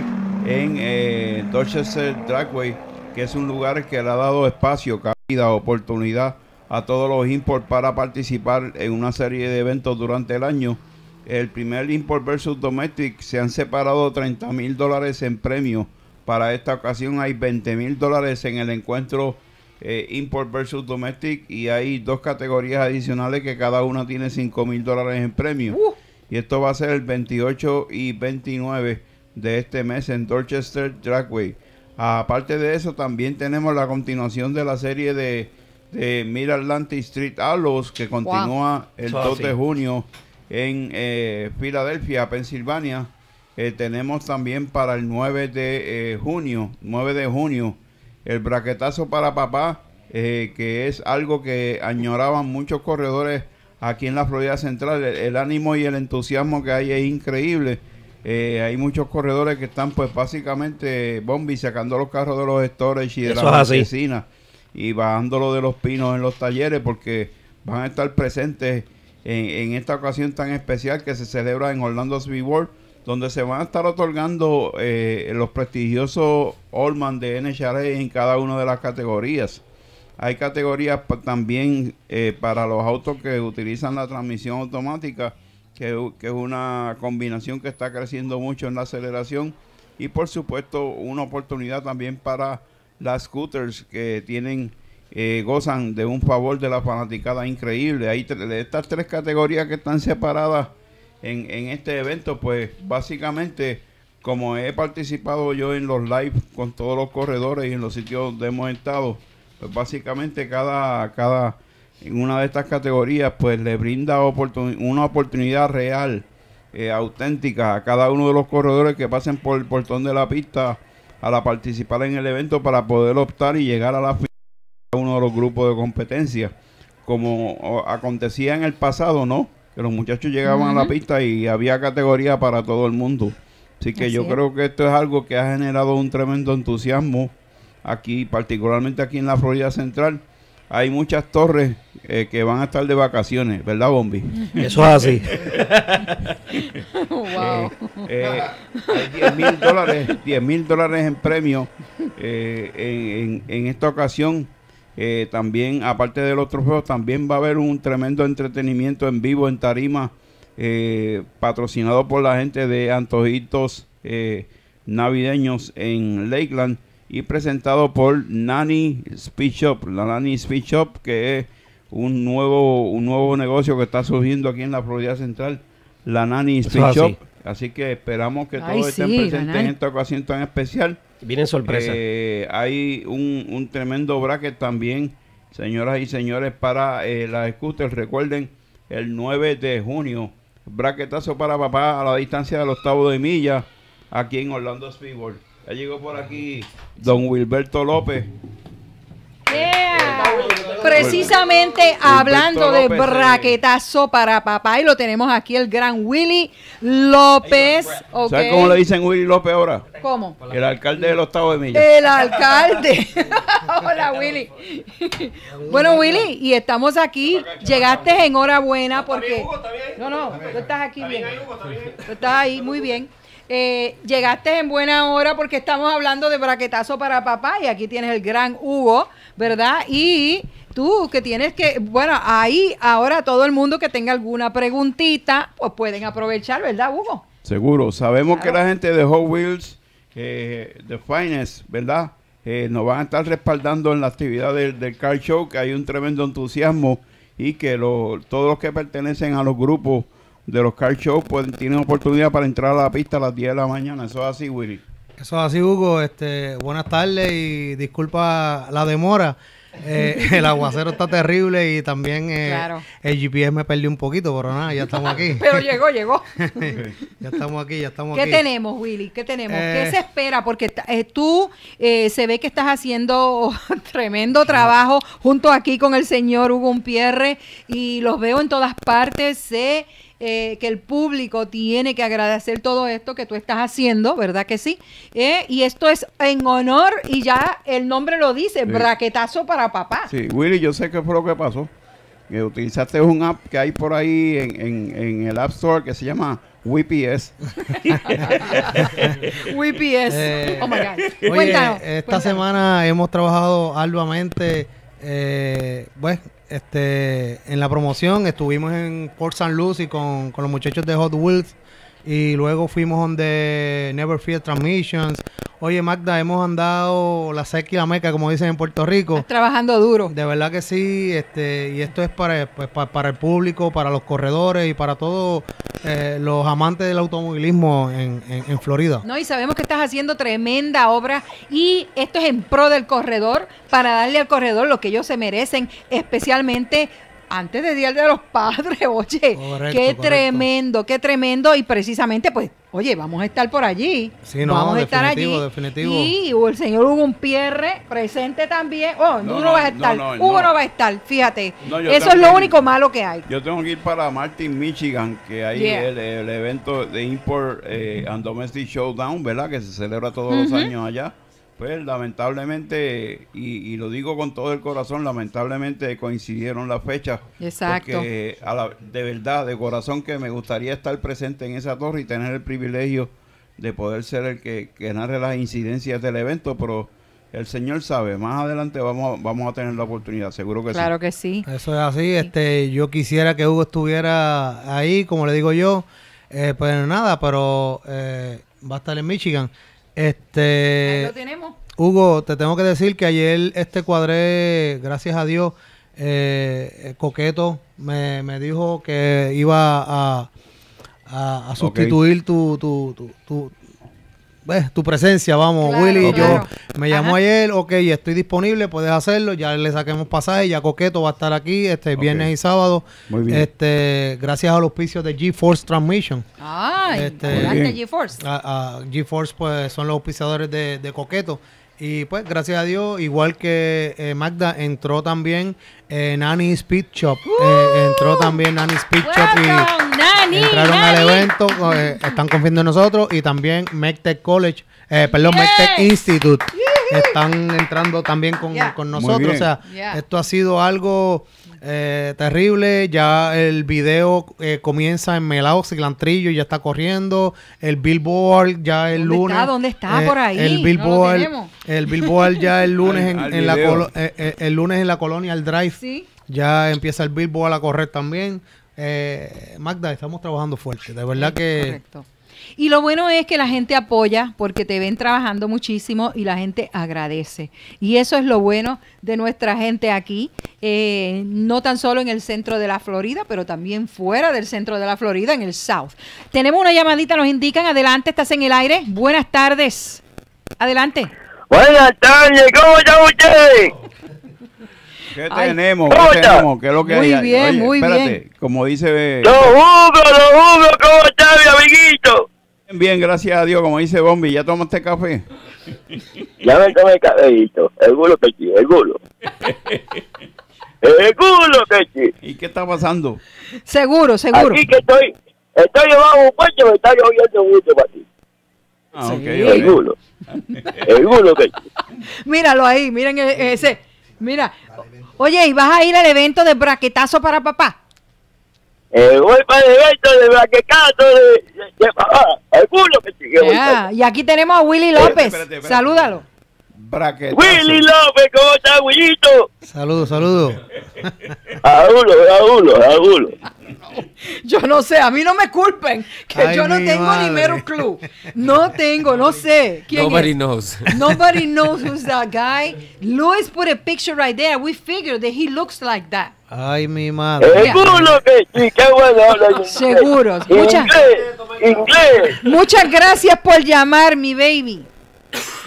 en eh, Dorchester Dragway, que es un lugar que le ha dado espacio, cabida, oportunidad a todos los import para participar en una serie de eventos durante el año. El primer import versus domestic se han separado 30 mil dólares en premios Para esta ocasión hay 20 mil dólares en el encuentro eh, Import versus Domestic y hay dos categorías adicionales que cada una tiene 5 mil dólares en premio. Y esto va a ser el 28 y 29 de este mes en Dorchester Dragway. Aparte de eso, también tenemos la continuación de la serie de, de Mid Atlantic Street Allos que continúa el Eso 2 de junio en eh, Filadelfia, Pensilvania. Eh, tenemos también para el 9 de eh, junio, 9 de junio, el braquetazo para papá, eh, que es algo que añoraban muchos corredores aquí en la Florida Central. El, el ánimo y el entusiasmo que hay es increíble. Eh, hay muchos corredores que están pues básicamente bombi sacando los carros de los storage y de Eso las oficinas y bajándolo de los pinos en los talleres porque van a estar presentes en, en esta ocasión tan especial que se celebra en Orlando Civil World donde se van a estar otorgando eh, los prestigiosos Allman de NHRA en cada una de las categorías. Hay categorías también eh, para los autos que utilizan la transmisión automática, que, es una combinación que está creciendo mucho en la aceleración. Y por supuesto una oportunidad también para las scooters que tienen eh, gozan de un favor de la fanaticada increíble. Hay de estas tres categorías que están separadas en, en este evento, pues básicamente como he participado yo en los live con todos los corredores y en los sitios donde hemos estado, pues básicamente cada, cada en una de estas categorías pues le brinda oportun- una oportunidad real, eh, auténtica a cada uno de los corredores que pasen por el portón de la pista a la participar en el evento para poder optar y llegar a la final de uno de los grupos de competencia. Como acontecía en el pasado, ¿no? Que los muchachos llegaban a la pista y había categoría para todo el mundo. Así que Así yo es. creo que esto es algo que ha generado un tremendo entusiasmo aquí, particularmente aquí en la Florida Central. Hay muchas torres eh, que van a estar de vacaciones, ¿verdad, Bombi? Eso es así. Wow. Eh, hay 10 mil dólares, 10 mil dólares en premio eh, en, en- en esta ocasión. Eh, también, aparte de los trofeos, también va a haber un tremendo entretenimiento en vivo en Tarima, eh, patrocinado por la gente de Antojitos eh, Navideños en Lakeland y presentado por Nani Speed Shop, la Nani Speed Shop, que es un nuevo, un nuevo negocio que está surgiendo aquí en la Florida Central, la Nani Eso Speed así. Shop. Así que esperamos que Ay, todos estén sí, presentes ganar. en esta ocasión tan especial. Vienen sorpresas. Eh, hay un, un tremendo bracket también, señoras y señores, para eh, las scooters. Recuerden, el 9 de junio, braquetazo para papá a la distancia del octavo de milla, aquí en Orlando Speedball. Ya llegó por aquí don Wilberto López. Yeah. Precisamente hablando de eh. braquetazo para papá y lo tenemos aquí el gran Willy López. ¿Sabes cómo le dicen Willy López ahora? ¿Cómo? El alcalde del octavo de milla. El alcalde. Hola Willy. bueno Willy, y estamos aquí. Llegaste enhorabuena porque... No, no, tú estás aquí bien. Tú estás ahí muy bien. Eh, llegaste en buena hora porque estamos hablando de braquetazo para papá y aquí tienes el gran Hugo, ¿verdad? Y tú que tienes que, bueno, ahí ahora todo el mundo que tenga alguna preguntita, pues pueden aprovechar, ¿verdad, Hugo? Seguro. Sabemos que la gente de Hot Wheels, eh, The Finest, ¿verdad? Eh, nos van a estar respaldando en la actividad del, del Car Show, que hay un tremendo entusiasmo y que lo- todos los que pertenecen a los grupos de los Car Show pues, tienen oportunidad para entrar a la pista a las 10 de la mañana. Eso es así, Willy. Eso es así, Hugo. Este, buenas tardes y disculpa la demora. Eh, el aguacero está terrible y también eh, Claro. el GPS me perdió un poquito, pero nada, ya estamos aquí. Pero llegó, llegó. ya estamos aquí, ya estamos ¿Qué aquí. tenemos, Willy? ¿Qué tenemos? ¿Qué Eh. se espera? Porque eh, tú eh, se ve que estás haciendo tremendo trabajo junto aquí con el señor Hugo Pierre y los veo en todas partes. Sé eh, que el público tiene que agradecer todo esto que tú estás haciendo, ¿verdad que sí? Eh, y esto es en honor, y ya el nombre lo dice, braquetazo para papá. Sí, Willy, yo sé qué fue lo que pasó. Que utilizaste un app que hay por ahí en, en- en el App Store que se llama WPS. WPS. Eh, oh my God. Oye, Cuéntanos. esta cuéntanos. semana hemos trabajado arduamente, eh, pues, este, en la promoción. Estuvimos en Port St. Lucie con, con los muchachos de Hot Wheels y luego fuimos donde Never Fear Transmissions. Oye, Magda, hemos andado la seca y la meca, como dicen en Puerto Rico. Estás trabajando duro. De verdad que sí, este, y esto es para, pues, pa- para el público, para los corredores y para todos eh, los amantes del automovilismo en, en- en Florida. No, y sabemos que estás haciendo tremenda obra y esto es en pro del corredor para darle al corredor lo que ellos se merecen, especialmente antes del Día de los Padres. Oye, qué correcto. tremendo, qué tremendo y precisamente pues, oye, vamos a estar por allí. Sí, no, vamos a estar definitivo, allí. definitivo. Y el señor Hugo Pierre presente también. Oh, No, tú no, no, vas a estar. no, Hugo no. no. va a estar, fíjate. Eso es lo único malo que hay. Yo tengo que ir para Martin, Michigan, que hay Yeah. el, el evento de Import eh, and Domestic Showdown, ¿verdad? Que se celebra todos los años allá. Pues lamentablemente, y, y lo digo con todo el corazón, lamentablemente coincidieron las fechas. Exacto. Porque a la- de verdad, de corazón que me gustaría estar presente en esa torre y tener el privilegio de poder ser el que, que narre las incidencias del evento, pero el Señor sabe, más adelante vamos, a- vamos a tener la oportunidad, seguro que sí. Claro que sí. Eso es así. Este, yo quisiera que Hugo estuviera ahí, como le digo yo. Eh, pues nada, pero eh, va a estar en Michigan. Este, Ahí lo tenemos. Hugo, te tengo que decir que ayer este cuadré, gracias a Dios, eh, eh, Coqueto me, me dijo que iba a, a, a sustituir tu, tu, tu, tu, pues, tu presencia, vamos, Claro, Willy. claro. Yo me llamó Ajá. ayer, ok, estoy disponible, puedes hacerlo, ya le saquemos pasaje, ya Coqueto va a estar aquí este viernes y sábado. Muy bien. Este, gracias a los auspicios de GeForce Transmission. Ay, Este. GeForce. A, a GeForce pues son los auspiciadores de, de Coqueto. Y pues gracias a Dios, igual que eh, Magda, entró también eh, Nani Speed Shop. Eh, entró también Nani Speed Shop y entraron al evento, eh, están confiando en nosotros y también MECTEC College, eh, perdón, Yes. MECTEC Institute. Están entrando también con, Yeah. con nosotros. O sea, Yeah. esto ha sido algo eh, terrible. Ya el video eh, comienza en Melao, Cilantrillo, ya está corriendo. El Billboard ya el ¿Dónde lunes. está? ¿Dónde está? Por ahí. El Billboard, tenemos. el Billboard ya el lunes Al- en, al en la eh, eh, el lunes en la colonia el Drive. Sí. Ya empieza el Billboard a correr también. Eh, Magda, estamos trabajando fuerte. De verdad que Correcto. Y lo bueno es que la gente apoya porque te ven trabajando muchísimo y la gente agradece. Y eso es lo bueno de nuestra gente aquí, eh, no tan solo en el centro de la Florida, pero también fuera del centro de la Florida, en el South. Tenemos una llamadita, nos indican, adelante, estás en el aire. Buenas tardes. Adelante. Buenas tardes, ¿cómo está usted? ¿Qué Ay. tenemos? ¿Cómo ¿Qué está? tenemos? ¿Qué es lo que Muy hay? bien, Oye, muy espérate, bien. Como dice... Don Hugo, don Hugo, ¿cómo está mi amiguito? Bien, gracias a Dios, como dice Bombi, ¿ya tomaste café? Ya me tomé cabellito, el gulo que sí, el gulo. El culo que sí. ¿Y qué está pasando? Seguro, seguro. Aquí que estoy, estoy llevando un coche, me está lloviendo mucho para ti. Ah, ok, El ok. gulo. El gulo que sí. Míralo ahí, miren e- ese. Mira. Oye, ¿y vas a ir al evento de braquetazo para papá? Eh, voy para el evento de braquetazo de, de, de papá. El culo que Ya, para- Y aquí tenemos a Willy López. espérate, espérate. Salúdalo. Braquetazo. Willy López, ¿cómo está, Willito? saludos, saludos. A uno, a uno, a uno. Yo no sé, a mí no me culpen, que Ay, yo no tengo ni mero clue. No tengo, no sé. ¿Quién Nobody es? knows. Nobody knows who's that guy. Luis put a picture right there. We figured that he looks like that. Ay, mi madre. Culo que sí, qué bueno habla inglés. Seguros. Muchas, Inglés, inglés. muchas gracias por llamar, mi baby.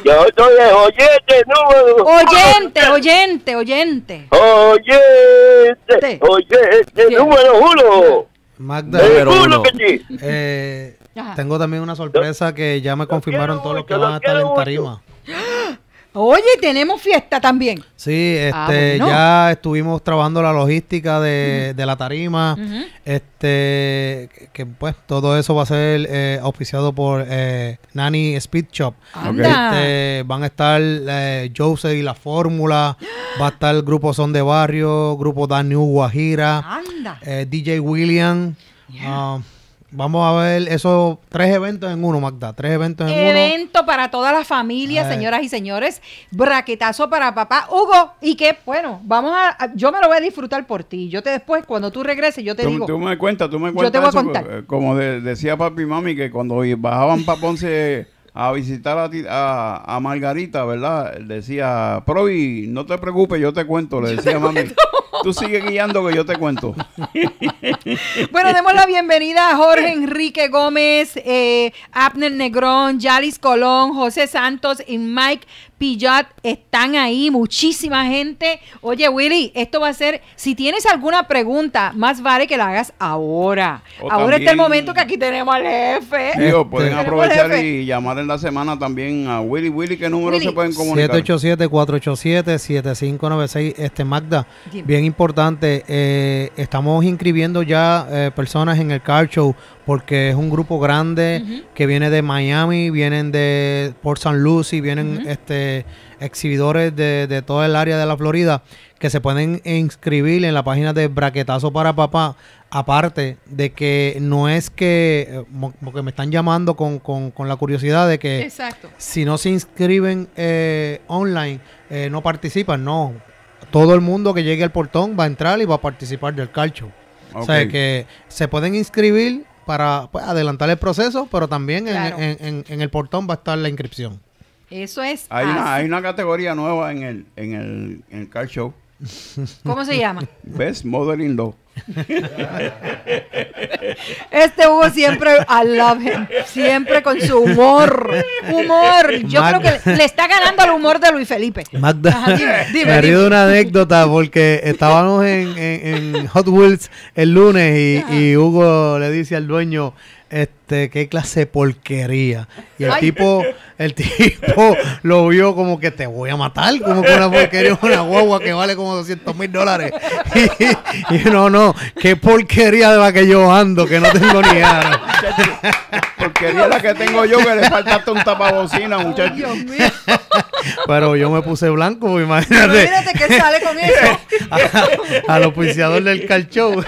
Yo soy el oyente número. Oyente, oyente, oyente. Oyente, oyente número uno. Magda, Número culo uno. que sí. eh, tengo también una sorpresa que ya me confirmaron todos los que van a estar en mucho. tarima. Oye, tenemos fiesta también. Sí, este, Ah, bueno. ya estuvimos trabajando la logística de, de la tarima. Este, que, que, pues todo eso va a ser eh, auspiciado por eh, Nani Speed Shop. Anda. Este, van a estar eh, Jose y la Fórmula, va a estar el grupo Son de Barrio, grupo Dan New Guajira, Anda. eh, DJ William. Ah, vamos a ver esos tres eventos en uno, Magda. Tres eventos en uno. Evento para toda la familia, señoras y señores. Braquetazo para papá. Hugo, y que, bueno, vamos a, a- Yo me lo voy a disfrutar por ti. Yo te después, cuando tú regreses, yo te Tú, digo. tú me cuentas, tú me Yo cuentas te voy a eso, contar. eh, como de- decía papi y mami, que cuando bajaban para Ponce a visitar a, ti- a, a Margarita, ¿verdad? Decía, Provi, no te preocupes, yo te cuento. Le decía mami, tú sigue guiando que yo te cuento. Bueno, demos la bienvenida a Jorge Enrique Gómez, eh, Abner Negrón, Yalis Colón, José Santos y Mike Pillat están ahí, muchísima gente. Oye, Willy, esto va a ser, si tienes alguna pregunta, más vale que la hagas ahora. O ahora está el momento que aquí tenemos al jefe. Digo, pueden aprovechar jefe. y llamar en la semana también a Willy. Willy, ¿qué número Willy. se pueden comunicar? 787-487-7596. Este, Magda, Dime. Bien importante, eh, estamos inscribiendo ya eh, personas en el Car Show porque es un grupo grande que viene de Miami, vienen de Port St. Lucie, vienen este exhibidores de, de todo el área de la Florida que se pueden inscribir en la página de Braquetazo para Papá. Aparte de que no es que, eh, porque me están llamando con, con- con la curiosidad de que Exacto. si no se inscriben eh, online, eh, no participan, no. Todo el mundo que llegue al portón va a entrar y va a participar del calcho. O sea que se pueden inscribir para pues, adelantar el proceso, pero también en- Claro. en, en- en el portón va a estar la inscripción. Eso es. Hay una, hay una categoría nueva en el, en el, en el car show. ¿Cómo se llama? Best Mother-in-Law. Este Hugo siempre, I love him, siempre con su humor, humor. Yo Magda. creo que le está ganando al humor de Luis Felipe. Magda, Ajá, dime, dime, me río de una anécdota porque estábamos en, en- en Hot Wheels el lunes y, y Hugo le dice al dueño, este, qué clase de porquería. Y el Ay. tipo, el tipo lo vio como que te voy a matar, como que una porquería, una guagua que vale como 200 mil dólares. Y, y no, no, qué porquería de la que yo ando, que no tengo ni ganas. Porquería la que tengo yo que le falta hasta un tapabocina, muchacho. Dios mío. Pero yo me puse blanco, Pero imagínate. Imagínate que él sale con eso. Al auspiciador del car show.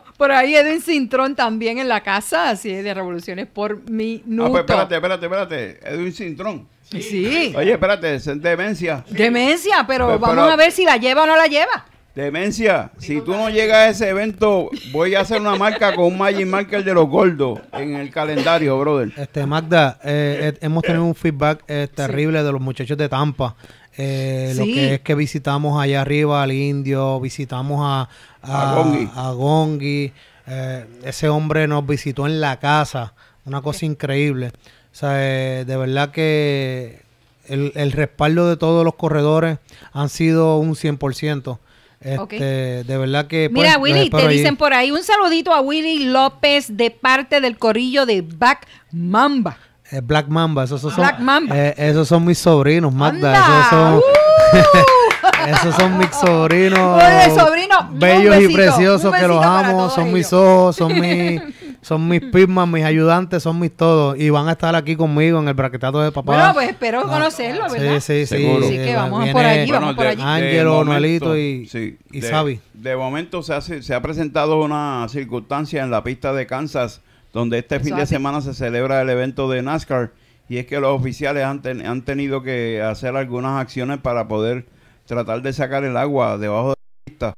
Bueno, por ahí Edwin Cintrón también en la casa, así de revoluciones por minuto. Ah, pues espérate, espérate, espérate. Edwin Cintrón. Sí. Oye, espérate, es demencia. Demencia, pero Pero- vamos pero- a ver si la lleva o no la lleva. Demencia, si tú no llegas a ese evento, voy a hacer una marca con un Magic Marker de los gordos en el calendario, brother. Este, Magda, eh, eh, hemos tenido un feedback eh, terrible de los muchachos de Tampa. Eh, Lo Sí. que es que visitamos allá arriba al Indio, visitamos a, A Gongi. a Gongi. Eh, ese hombre nos visitó en la casa, una cosa increíble. O sea, eh, de verdad que el, el respaldo de todos los corredores han sido un 100%. Este. De verdad que... pues, Mira, Willy, te allí. dicen por ahí un saludito a Willy López de parte del corillo de Back Mamba. Eh, Black Mamba, esos son, Black Mamba. eh, esos son mis sobrinos, Magda. Anda, Esos son, uh. esos son mis sobrinos. Sobrino, bellos y preciosos que los amo. Son mis ojos, son mis, son mis pismas, mis ayudantes, son mis todos. Y van a estar aquí conmigo en el braquetato de papá. Bueno, pues espero conocerlo, ¿verdad? Sí, sí, sí. Seguro. Así que vamos viene por allí, vamos por allí. Ángelo, Noelito y, sí, y de, Xavi. De momento se, hace, se ha presentado una circunstancia en la pista de Kansas donde este Eso fin de hace. semana se celebra el evento de NASCAR y es que los oficiales han, ten- han tenido que hacer algunas acciones para poder tratar de sacar el agua debajo de la pista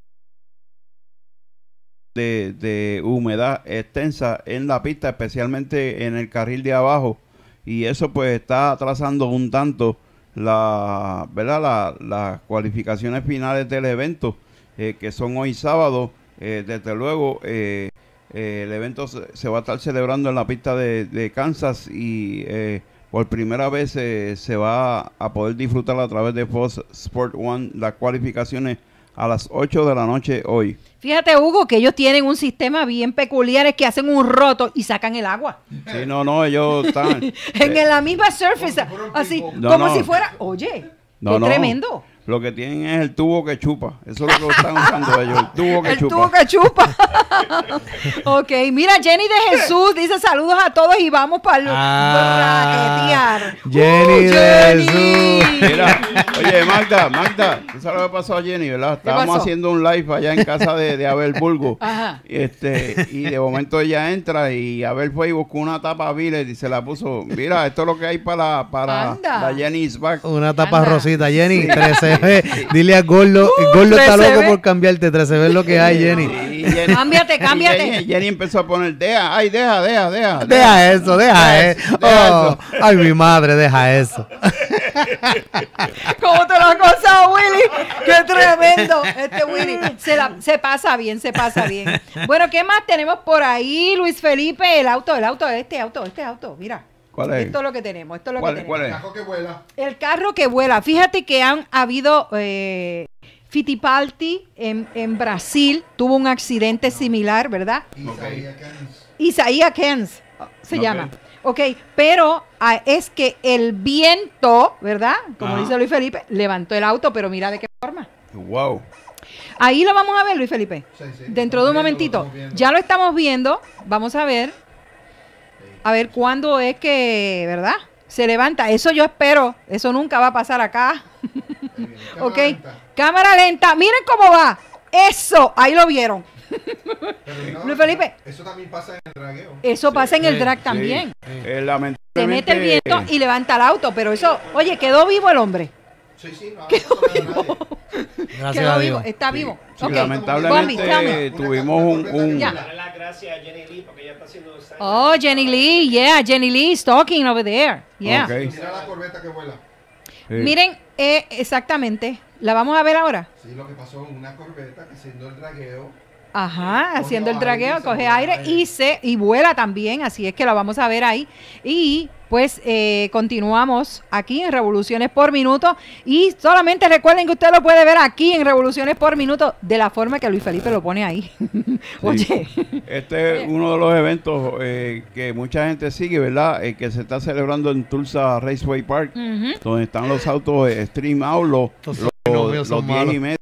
de, de humedad extensa en la pista, especialmente en el carril de abajo. Y eso pues está atrasando un tanto la verdad la- las cualificaciones finales del evento eh, que son hoy sábado. Eh, desde luego eh, el evento se, se va a estar celebrando en la pista de, de Kansas y por primera vez eh, se va a poder disfrutar a través de Fox Sport One las cualificaciones a las 8 de la noche hoy Fíjate, Hugo, que ellos tienen un sistema bien peculiar, es que hacen un roto y sacan el agua. sí no no ellos están en la misma surface, así, No, como no. si fuera, oye, No, qué no. tremendo. Lo que tienen es el tubo que chupa. Eso es lo que están usando ellos. El tubo que El chupa. tubo que chupa. ok, mira, Jenny de Jesús dice saludos a todos y vamos para el braquetear. Jenny Uh, de Jenny. Jesús. Mira, oye, Magda, Magda, ¿tú sabes lo que pasó a Jenny, verdad? Estábamos haciendo un live allá en casa de, de Abel Burgo. Ajá. Este, y de momento ella entra y Abel fue y buscó una tapa Viles y se la puso. Mira, esto es lo que hay para, para Anda. la Jenny's back. Una tapa Anda. rosita, Jenny, 13B. Dile a Gordo, Uh, Gordo está 13B. loco por cambiarte, 13B es lo que hay, Jenny. Sí, Y Jenny- Cámbiate, cámbiate. Jenny, Jenny empezó a poner, deja, ay, deja, deja, deja. Deja eso, deja eso. deja Oh, ay, mi madre, deja eso. ¿Cómo te lo has gozado, Willy? ¡Qué tremendo! Este Willy se, la- se pasa bien, se pasa bien. Bueno, ¿qué más tenemos por ahí, Luis Felipe? El auto, el auto, este auto, este auto, mira. ¿Cuál es? Esto es lo que tenemos, esto es lo ¿Cuál- que tenemos. cuál es? Carro que vuela. El carro que vuela. Fíjate que han habido eh, Fittipaldi en, en Brasil tuvo un accidente similar, ¿verdad? Isaías Canis. Isaías Kens se llama. Ok, pero ah, es que el viento, ¿verdad? Como dice Luis Felipe, levantó el auto, pero mira de qué forma. Wow. Ahí lo vamos a ver, Luis Felipe. Sí, sí. Dentro de un viendo, momentito. Ya lo estamos viendo. Vamos a ver. A ver cuándo es que, ¿verdad? Se levanta. Eso yo espero. Eso nunca va a pasar acá. Cámara ok. lenta. Cámara lenta. Miren cómo va. Eso. Ahí lo vieron. Pero no, Luis Felipe. Eso también pasa en el dragueo. Eso pasa en el sí, drag Sí. también. Eh, lamentablemente, Te mete el viento y levanta el auto. Pero eso, oye, quedó vivo el hombre. Sí, sí, no a nadie. Gracias quedó a vivo. Dios. Está vivo. sí, Ok. lamentablemente me. tuvimos un, un- esa- Oh, Jenny Lee. Yeah, Jenny Lee is talking over there. Yeah. Ok. Mira la corbeta que vuela. Sí. Miren, eh, exactamente. ¿La vamos a ver ahora? Sí, lo que pasó en una corbeta que haciendo el dragueo. Ajá, haciendo el aire, dragueo, se coge aire aire. y se y vuela también, así es que la vamos a ver ahí. Y pues eh, continuamos aquí en Revoluciones por Minuto y solamente recuerden que usted lo puede ver aquí en Revoluciones por Minuto de la forma que Luis Felipe lo pone ahí. Oye, Este es uno de los eventos eh, que mucha gente sigue, ¿verdad? Eh, que se está celebrando en Tulsa Raceway Park, donde están los autos eh, Stream Out, los, los, sobrinos míos los son 10 y medio.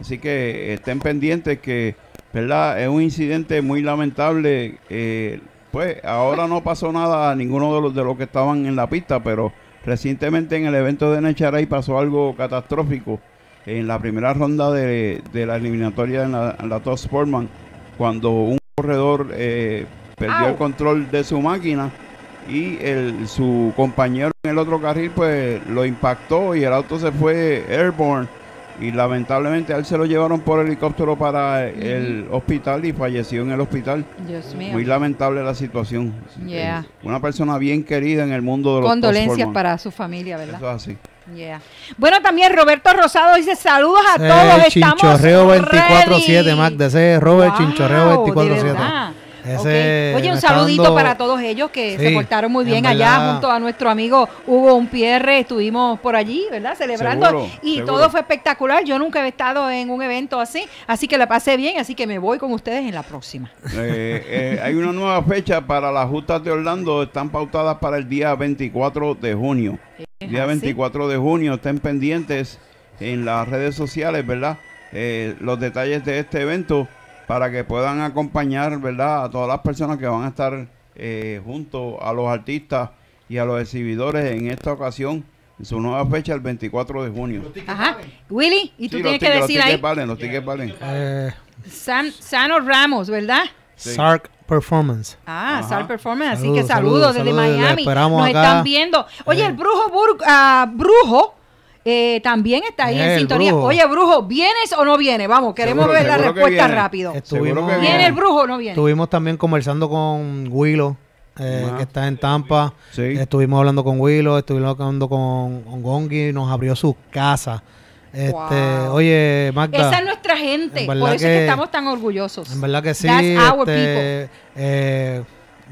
Así que estén pendientes que, ¿verdad? Es un incidente muy lamentable. eh, pues ahora no pasó nada a ninguno de los, de los que estaban en la pista, pero recientemente en el evento de Necharay pasó algo catastrófico en la primera ronda de, de la eliminatoria en la, en la Top Sportman, cuando un corredor eh, perdió Au. el control de su máquina y el, su compañero en el otro carril pues lo impactó y el auto se fue airborne y lamentablemente a él se lo llevaron por helicóptero para el hospital y falleció en el hospital. Dios mío. Muy lamentable la situación. Yeah. Eh, Una persona bien querida en el mundo de los Condolencias para su familia, ¿verdad? Eso es así. Yeah. Bueno, también Roberto Rosado dice saludos a Eh, todos. Chinchorreo 24-7, ready. Mac. De ese es Robert Wow, Chinchorreo de 24-7. Oye, un saludito dando- para todos ellos que se portaron muy en bien allá verdad. junto a nuestro amigo Hugo Unpierre. Estuvimos por allí, ¿verdad? Celebrando. Seguro, y seguro. todo fue espectacular. Yo nunca he estado en un evento así, así que la pasé bien, así que me voy con ustedes en la próxima. Eh, eh, hay una nueva fecha para las justas de Orlando, están pautadas para el día 24 de junio. Día así. 24 de junio, estén pendientes en las redes sociales, ¿verdad? Eh, los detalles de este evento para que puedan acompañar, ¿verdad? A todas las personas que van a estar eh, junto a los artistas y a los exhibidores en esta ocasión, en su nueva fecha, el 24 de junio. Ajá. Willy, y tú Sí, tienes que decir los ahí tickets valen, los tickets valen. Eh, San, Sano Ramos, ¿verdad? Sí. Sark Performance. Ah, Ajá. Sal Performance, así Saludos, que saludos, saludos, desde saludos, Miami. esperamos Nos acá. están viendo. Oye, Eh. el brujo Bur- ah, brujo eh, también está ahí Eh, en el sintonía. brujo. Oye, brujo, ¿vienes o no vienes? Vamos, queremos Seguro, ver la seguro respuesta viene. rápido. Estuvimos, ¿Viene el brujo o no viene? Estuvimos también conversando con Willow, eh, Ajá. que está en Tampa. Sí. Estuvimos hablando con Willow, estuvimos hablando con, con Gongi, nos abrió su casa. Este, Wow. Oye, Magda. Esa es nuestra gente, en por eso es que estamos tan orgullosos. En verdad que sí. That's our este, eh,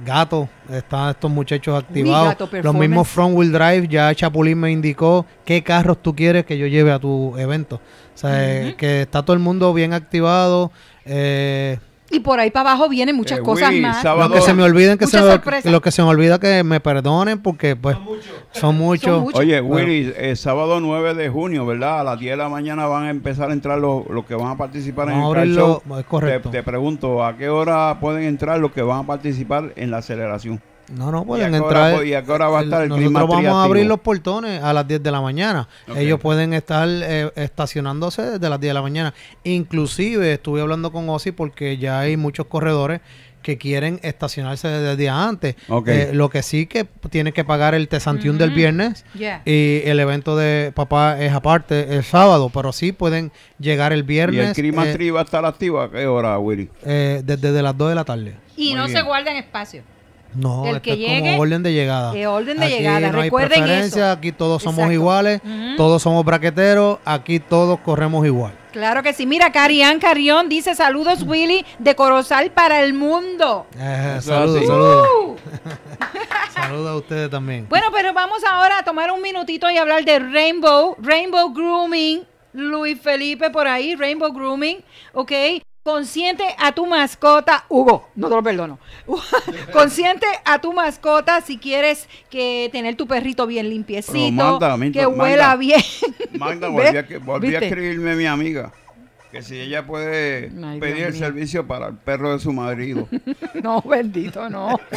gato, están estos muchachos activados. Los mismos front wheel drive, ya Chapulín me indicó qué carros tú quieres que yo lleve a tu evento. O sea, eh, que está todo el mundo bien activado. Eh, Y por ahí para abajo vienen muchas Eh, cosas Willy, más. sábado- lo que se me olviden que se me, lo que se me olvida que me perdonen porque pues son muchos. muchos. Oye, Bueno. Willy, eh, sábado 9 de junio, ¿verdad? A las 10 de la mañana van a empezar a entrar los, los que van a participar en Vamos el a show. es correcto. Te, te pregunto, ¿a qué hora pueden entrar los que van a participar en la aceleración? No, no ¿Y a pueden entrar. y a qué hora va a estar el Nosotros clima vamos a abrir los portones a las 10 de la mañana. Ellos pueden estar eh, estacionándose desde las 10 de la mañana. Inclusive estuve hablando con Ozzy porque ya hay muchos corredores que quieren estacionarse desde el día antes. Ok. Eh, lo que sí que tiene que pagar el Tesantiún del viernes Yeah. y el evento de papá es aparte el sábado, pero sí pueden llegar el ¿Y el viernes Christmas eh, va a estar activo a qué hora, Willy? eh, desde de las 2 de la tarde. Y Muy no bien. se guardan espacio. No, El esto que es llegue, como orden de llegada. eh, orden de Aquí llegada. No hay Recuerden preferencia, eso. aquí todos somos Exacto. iguales, todos somos braqueteros, aquí todos corremos igual. Claro que sí. Mira, Carián Carrión dice saludos, Willy, de Corozal para el mundo. Eh, saludos, saludos. Uh. saludos a ustedes también. Bueno, pero vamos ahora a tomar un minutito y hablar de Rainbow, Rainbow Grooming, Luis Felipe por ahí, Rainbow Grooming, ¿ok? Consiente a tu mascota, Hugo, no te lo perdono. Consiente a tu mascota si quieres que tener tu perrito bien limpiecito, Magda, que Magda. huela bien. Magda, volví, a, volví a escribirme mi amiga que si ella puede Ay, pedir el servicio para el perro de su marido. No, bendito, no.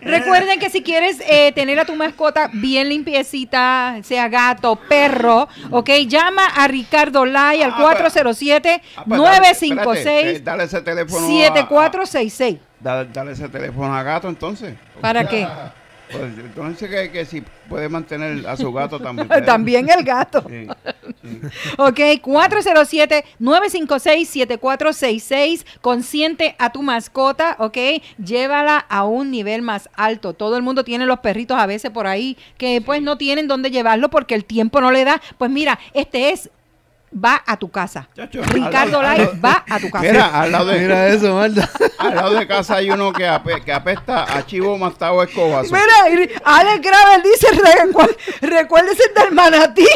Recuerden que si quieres eh, tener a tu mascota bien limpiecita, sea gato, perro, ok, llama a Ricardo Lai al Ah, pues, 407-956-7466. Espérate, eh, dale ese teléfono a- Dale, dale ese teléfono a gato entonces. ¿Para qué? Pues, entonces que, que si puede mantener a su gato también. También el gato. Sí. Ok, 407-956-7466. Consiente a tu mascota, ok. Llévala a un nivel más alto. Todo el mundo tiene los perritos a veces por ahí que pues no tienen dónde llevarlo porque el tiempo no le da. Pues mira, este es. Va a tu casa. Ricardo lado- Lai va a tu casa. Mira, al lado de, Mira eso, Marta. Al lado de casa hay uno que, ape- que apesta a chivo matado escobazo. Mira, Alex Gravel dice, "Recu- recuérdese del manatí.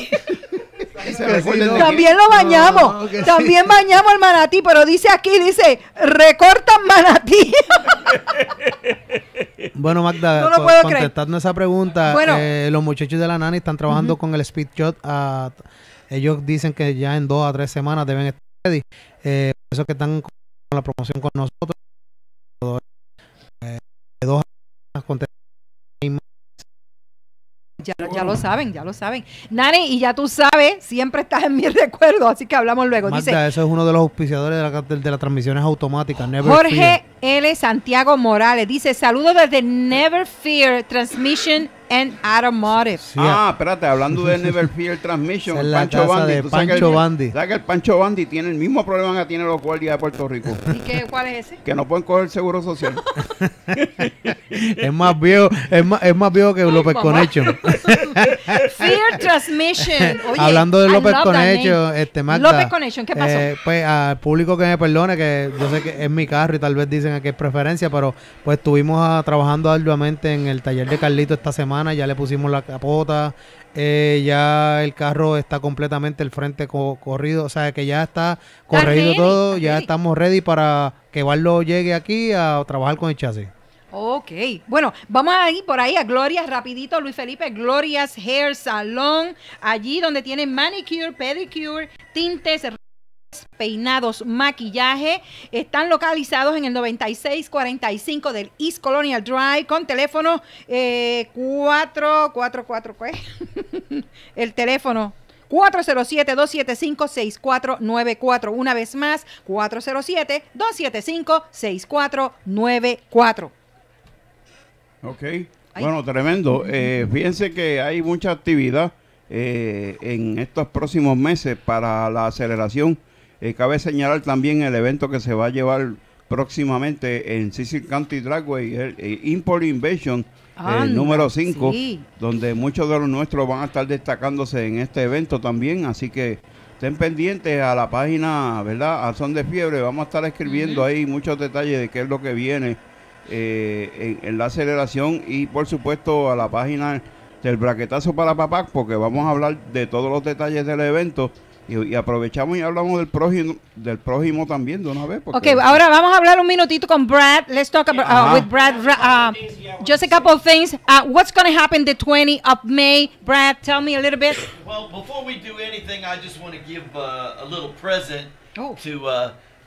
También lo bañamos. También bañamos al manatí, pero dice aquí, dice, recortan manatí. Bueno, Magda, No lo puedo creer. contestando esa pregunta, Bueno. eh, los muchachos de la Nani están trabajando con el Speed Shot. Ellos dicen que ya en dos a tres semanas deben estar ready. Eh, por eso que están con la promoción con nosotros. Eh, de dos a contestar. Ya, ya lo saben, ya lo saben. Nani, y ya tú sabes, siempre estás en mi recuerdo, así que hablamos luego. Magda, Dice eso es uno de los auspiciadores de, la- de- de las transmisiones automáticas. Never Jorge Fear. L. Santiago Morales. Dice, saludos desde Never Fear Transmission and Automotive. Ah, espérate, hablando de Never Fear Transmission, el la Pancho casa Bandi. de ¿tú sabes que Pancho el- Bandi. ¿Sabes que el Pancho Bandi tiene el mismo problema que tienen los guardias de Puerto Rico? ¿Y qué, cuál es ese? Que no pueden coger seguro social. Es más viejo, es más, es más viejo que López mamá. Connection. Fear Transmission. Oye, Hablando de López name. este Magda, López Connection, ¿qué pasó? eh, pues al público que me perdone, que yo sé que es mi carro y tal vez dicen que es preferencia, pero pues estuvimos ah, trabajando arduamente en el taller de Carlito esta semana, ya le pusimos la capota, eh, ya el carro está completamente el frente co- corrido, o sea que ya está corrido ready, todo, ya ready. estamos ready para que Barlo llegue aquí a trabajar con el chasis. Ok, bueno, vamos a ir por ahí a Glorias rapidito, Luis Felipe, Glorias Hair Salon, allí donde tienen manicure, pedicure, tintes, peinados, maquillaje, están localizados en el 9645 del East Colonial Drive con teléfono eh, 444, ¿qué? el teléfono 407-275-6494. Una vez más, 407-275-6494. Ok. Bueno, tremendo. Eh, fíjense que hay mucha actividad eh, en estos próximos meses para la aceleración. Eh, cabe señalar también el evento que se va a llevar próximamente en Cecil County Dragway, el, eh, Import Invasion, Anda, el número 5, sí. donde muchos de los nuestros van a estar destacándose en este evento también. Así que estén pendientes a la página, ¿verdad? A Son de Fiebre. Vamos a estar escribiendo ahí muchos detalles de qué es lo que viene eh, en, en la aceleración y por supuesto a la página del braquetazo para papá porque vamos a hablar de todos los detalles del evento y, y aprovechamos y hablamos del prójimo del prójimo también de una vez Ok, ahora vamos a hablar un minutito con Brad. Let's talk about, uh, with Brad. Ra- uh, just a couple of things. Uh, what's going to happen the 20th of May? Brad, tell me a little bit. Well, before we do anything, I just want to give uh, a little present Oh. to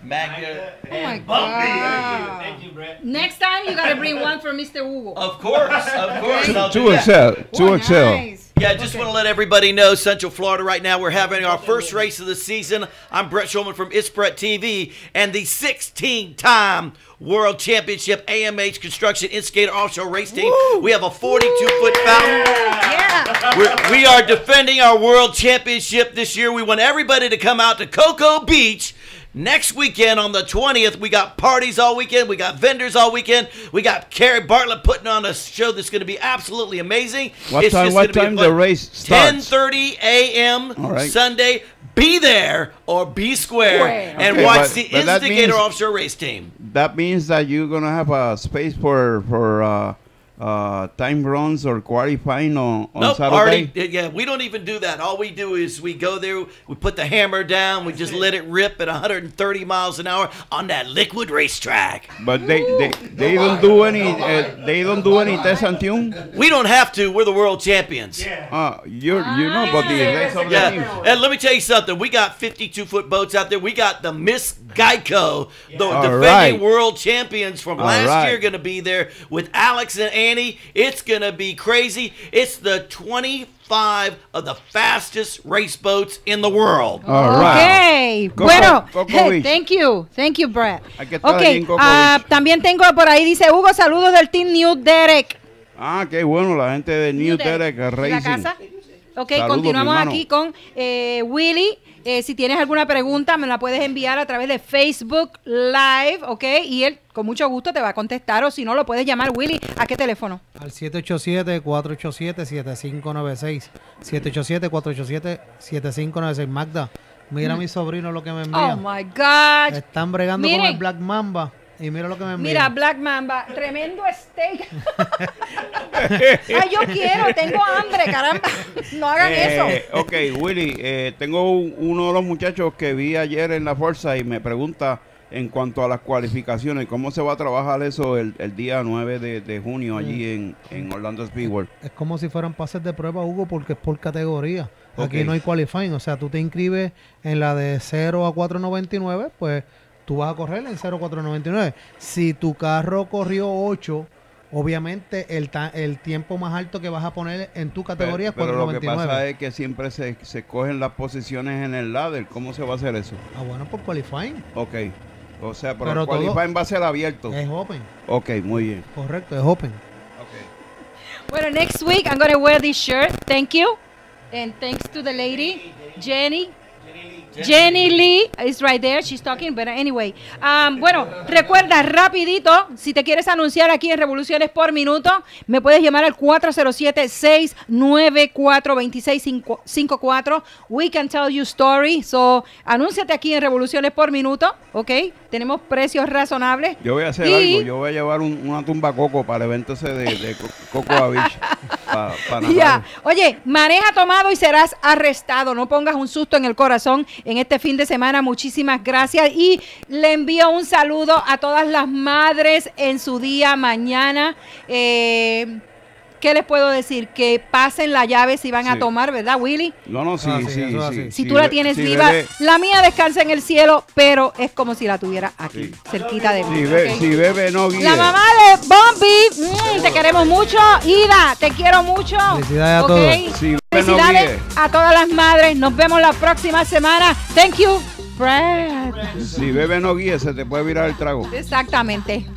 Magda my and God. Bumpy. Thank you, Brad. Next time, you got to bring one for Mr. Hugo. Of course, of course. I'll Two do that. Excel, two Oh, Excel. nice. Yeah, I just want to let everybody know Central Florida right now, we're having our first race of the season. I'm Brett Schulman from It's Brett TV, and the 16 time World Championship AMH Construction Instigator Offshore Race Team. We have a 42 foot fountain. We're, we are defending our World Championship this year. We want everybody to come out to Cocoa Beach. Next weekend on the 20th, we got parties all weekend. We got vendors all weekend. We got Carrie Bartlett putting on a show that's going to be absolutely amazing. What It's time- what gonna be a time the race starts? 10:30 a.m. All right. Sunday. Be there or be square, Square. and Okay, watch but- the but that Instigator means- Offshore Race Team. That means that you're gonna have a space for for uh, uh, time runs or qualifying on, on Nope, Saturday. already. Yeah, we don't even do that. All we do is we go there, we put the hammer down, we just let it rip at 130 miles an hour on that liquid racetrack. But they, they they don't do any uh, they don't do any test and tune. We don't have to. We're the world champions. Yeah. Uh, you're you know, but the rest of the Yeah, team. and let me tell you something. We got 52 foot boats out there. We got the Miss Geico, the All defending right. world champions from All last right. year, going to be there with Alex and Annie. It's going to be crazy. It's the 25 of the fastest race boats in the world. All right. Okay, Coco- bueno, Coco Beach. thank you, thank you, Brett. Hay que estar allí Ok, en Coco ah, también tengo por ahí, dice Hugo, saludos del Team New Derek. Ah, qué bueno la gente de New Derek ¿De la Racing. casa? Ok, Saludos, continuamos aquí con eh, Willy. Eh, si tienes alguna pregunta, me la puedes enviar a través de Facebook Live, ¿ok? Y él con mucho gusto te va a contestar o si no, lo puedes llamar Willy. ¿A qué teléfono? Al 787-487-7596. 787-487-7596. Magda, mira a mi sobrino lo que me envía. Oh my God. Están bregando con el Black Mamba. Y mira lo que me envía. Mira, Black Mamba, tremendo steak. Ay, yo quiero, tengo hambre, caramba. No hagan Eh, eso. ok, Willy, eh, tengo un- uno de los muchachos que vi ayer en la fuerza y me pregunta en cuanto a las cualificaciones, ¿cómo se va a trabajar eso el, el día 9 de, de junio allí en, en Orlando Speedway? Es como si fueran pases de prueba, Hugo, porque es por categoría. Aquí no hay qualifying. O sea, tú te inscribes en la de 0 a 499, pues tú vas a correr en 0 a 499. Si tu carro corrió 8, obviamente el, ta- el tiempo más alto que vas a poner en tu categoría es Pero, pero lo que 499. pasa es que siempre se, se cogen las posiciones en el ladder. ¿Cómo se va a hacer eso? Ah, bueno, por qualifying. Ok. O sea, pero, Pero el qualifying va a ser abierto. Es open. Ok, muy bien. Correcto, es open. Bueno, next week I'm going to wear this shirt. Thank you. And thanks to the lady, Jenny. Jenny Lee is right there. She's talking, but anyway. Um, bueno, recuerda rapidito, si te quieres anunciar aquí en Revoluciones por Minuto, me puedes llamar al 407-694-2654. We can tell you story. So, anúnciate aquí en Revoluciones por Minuto, ¿ok? Tenemos precios razonables. Yo voy a hacer Y- algo. Yo voy a llevar un- una tumba coco para el evento ese de, de Co- Cocoa Beach. pa- pa Ya. Oye, maneja tomado y serás arrestado. No pongas un susto en el corazón en este fin de semana. Muchísimas gracias. Y le envío un saludo a todas las madres en su día mañana. Eh, ¿Qué les puedo decir? Que pasen la llave si van a tomar, ¿verdad, Willy? No, no, sí, Ah, sí, sí. Si Sí, tú la tienes sí, viva, bebé. la mía descansa en el cielo, pero es como si la tuviera aquí, cerquita de mí. Si, bebe, no guíe. La mamá de Bombi, mm, te queremos mucho. Ida, te quiero mucho. Felicidades a todos. Si bebe, no Felicidades a todas las madres. Nos vemos la próxima semana. Thank you, Brad. Si bebe, no guíe, se te puede virar el trago. Exactamente.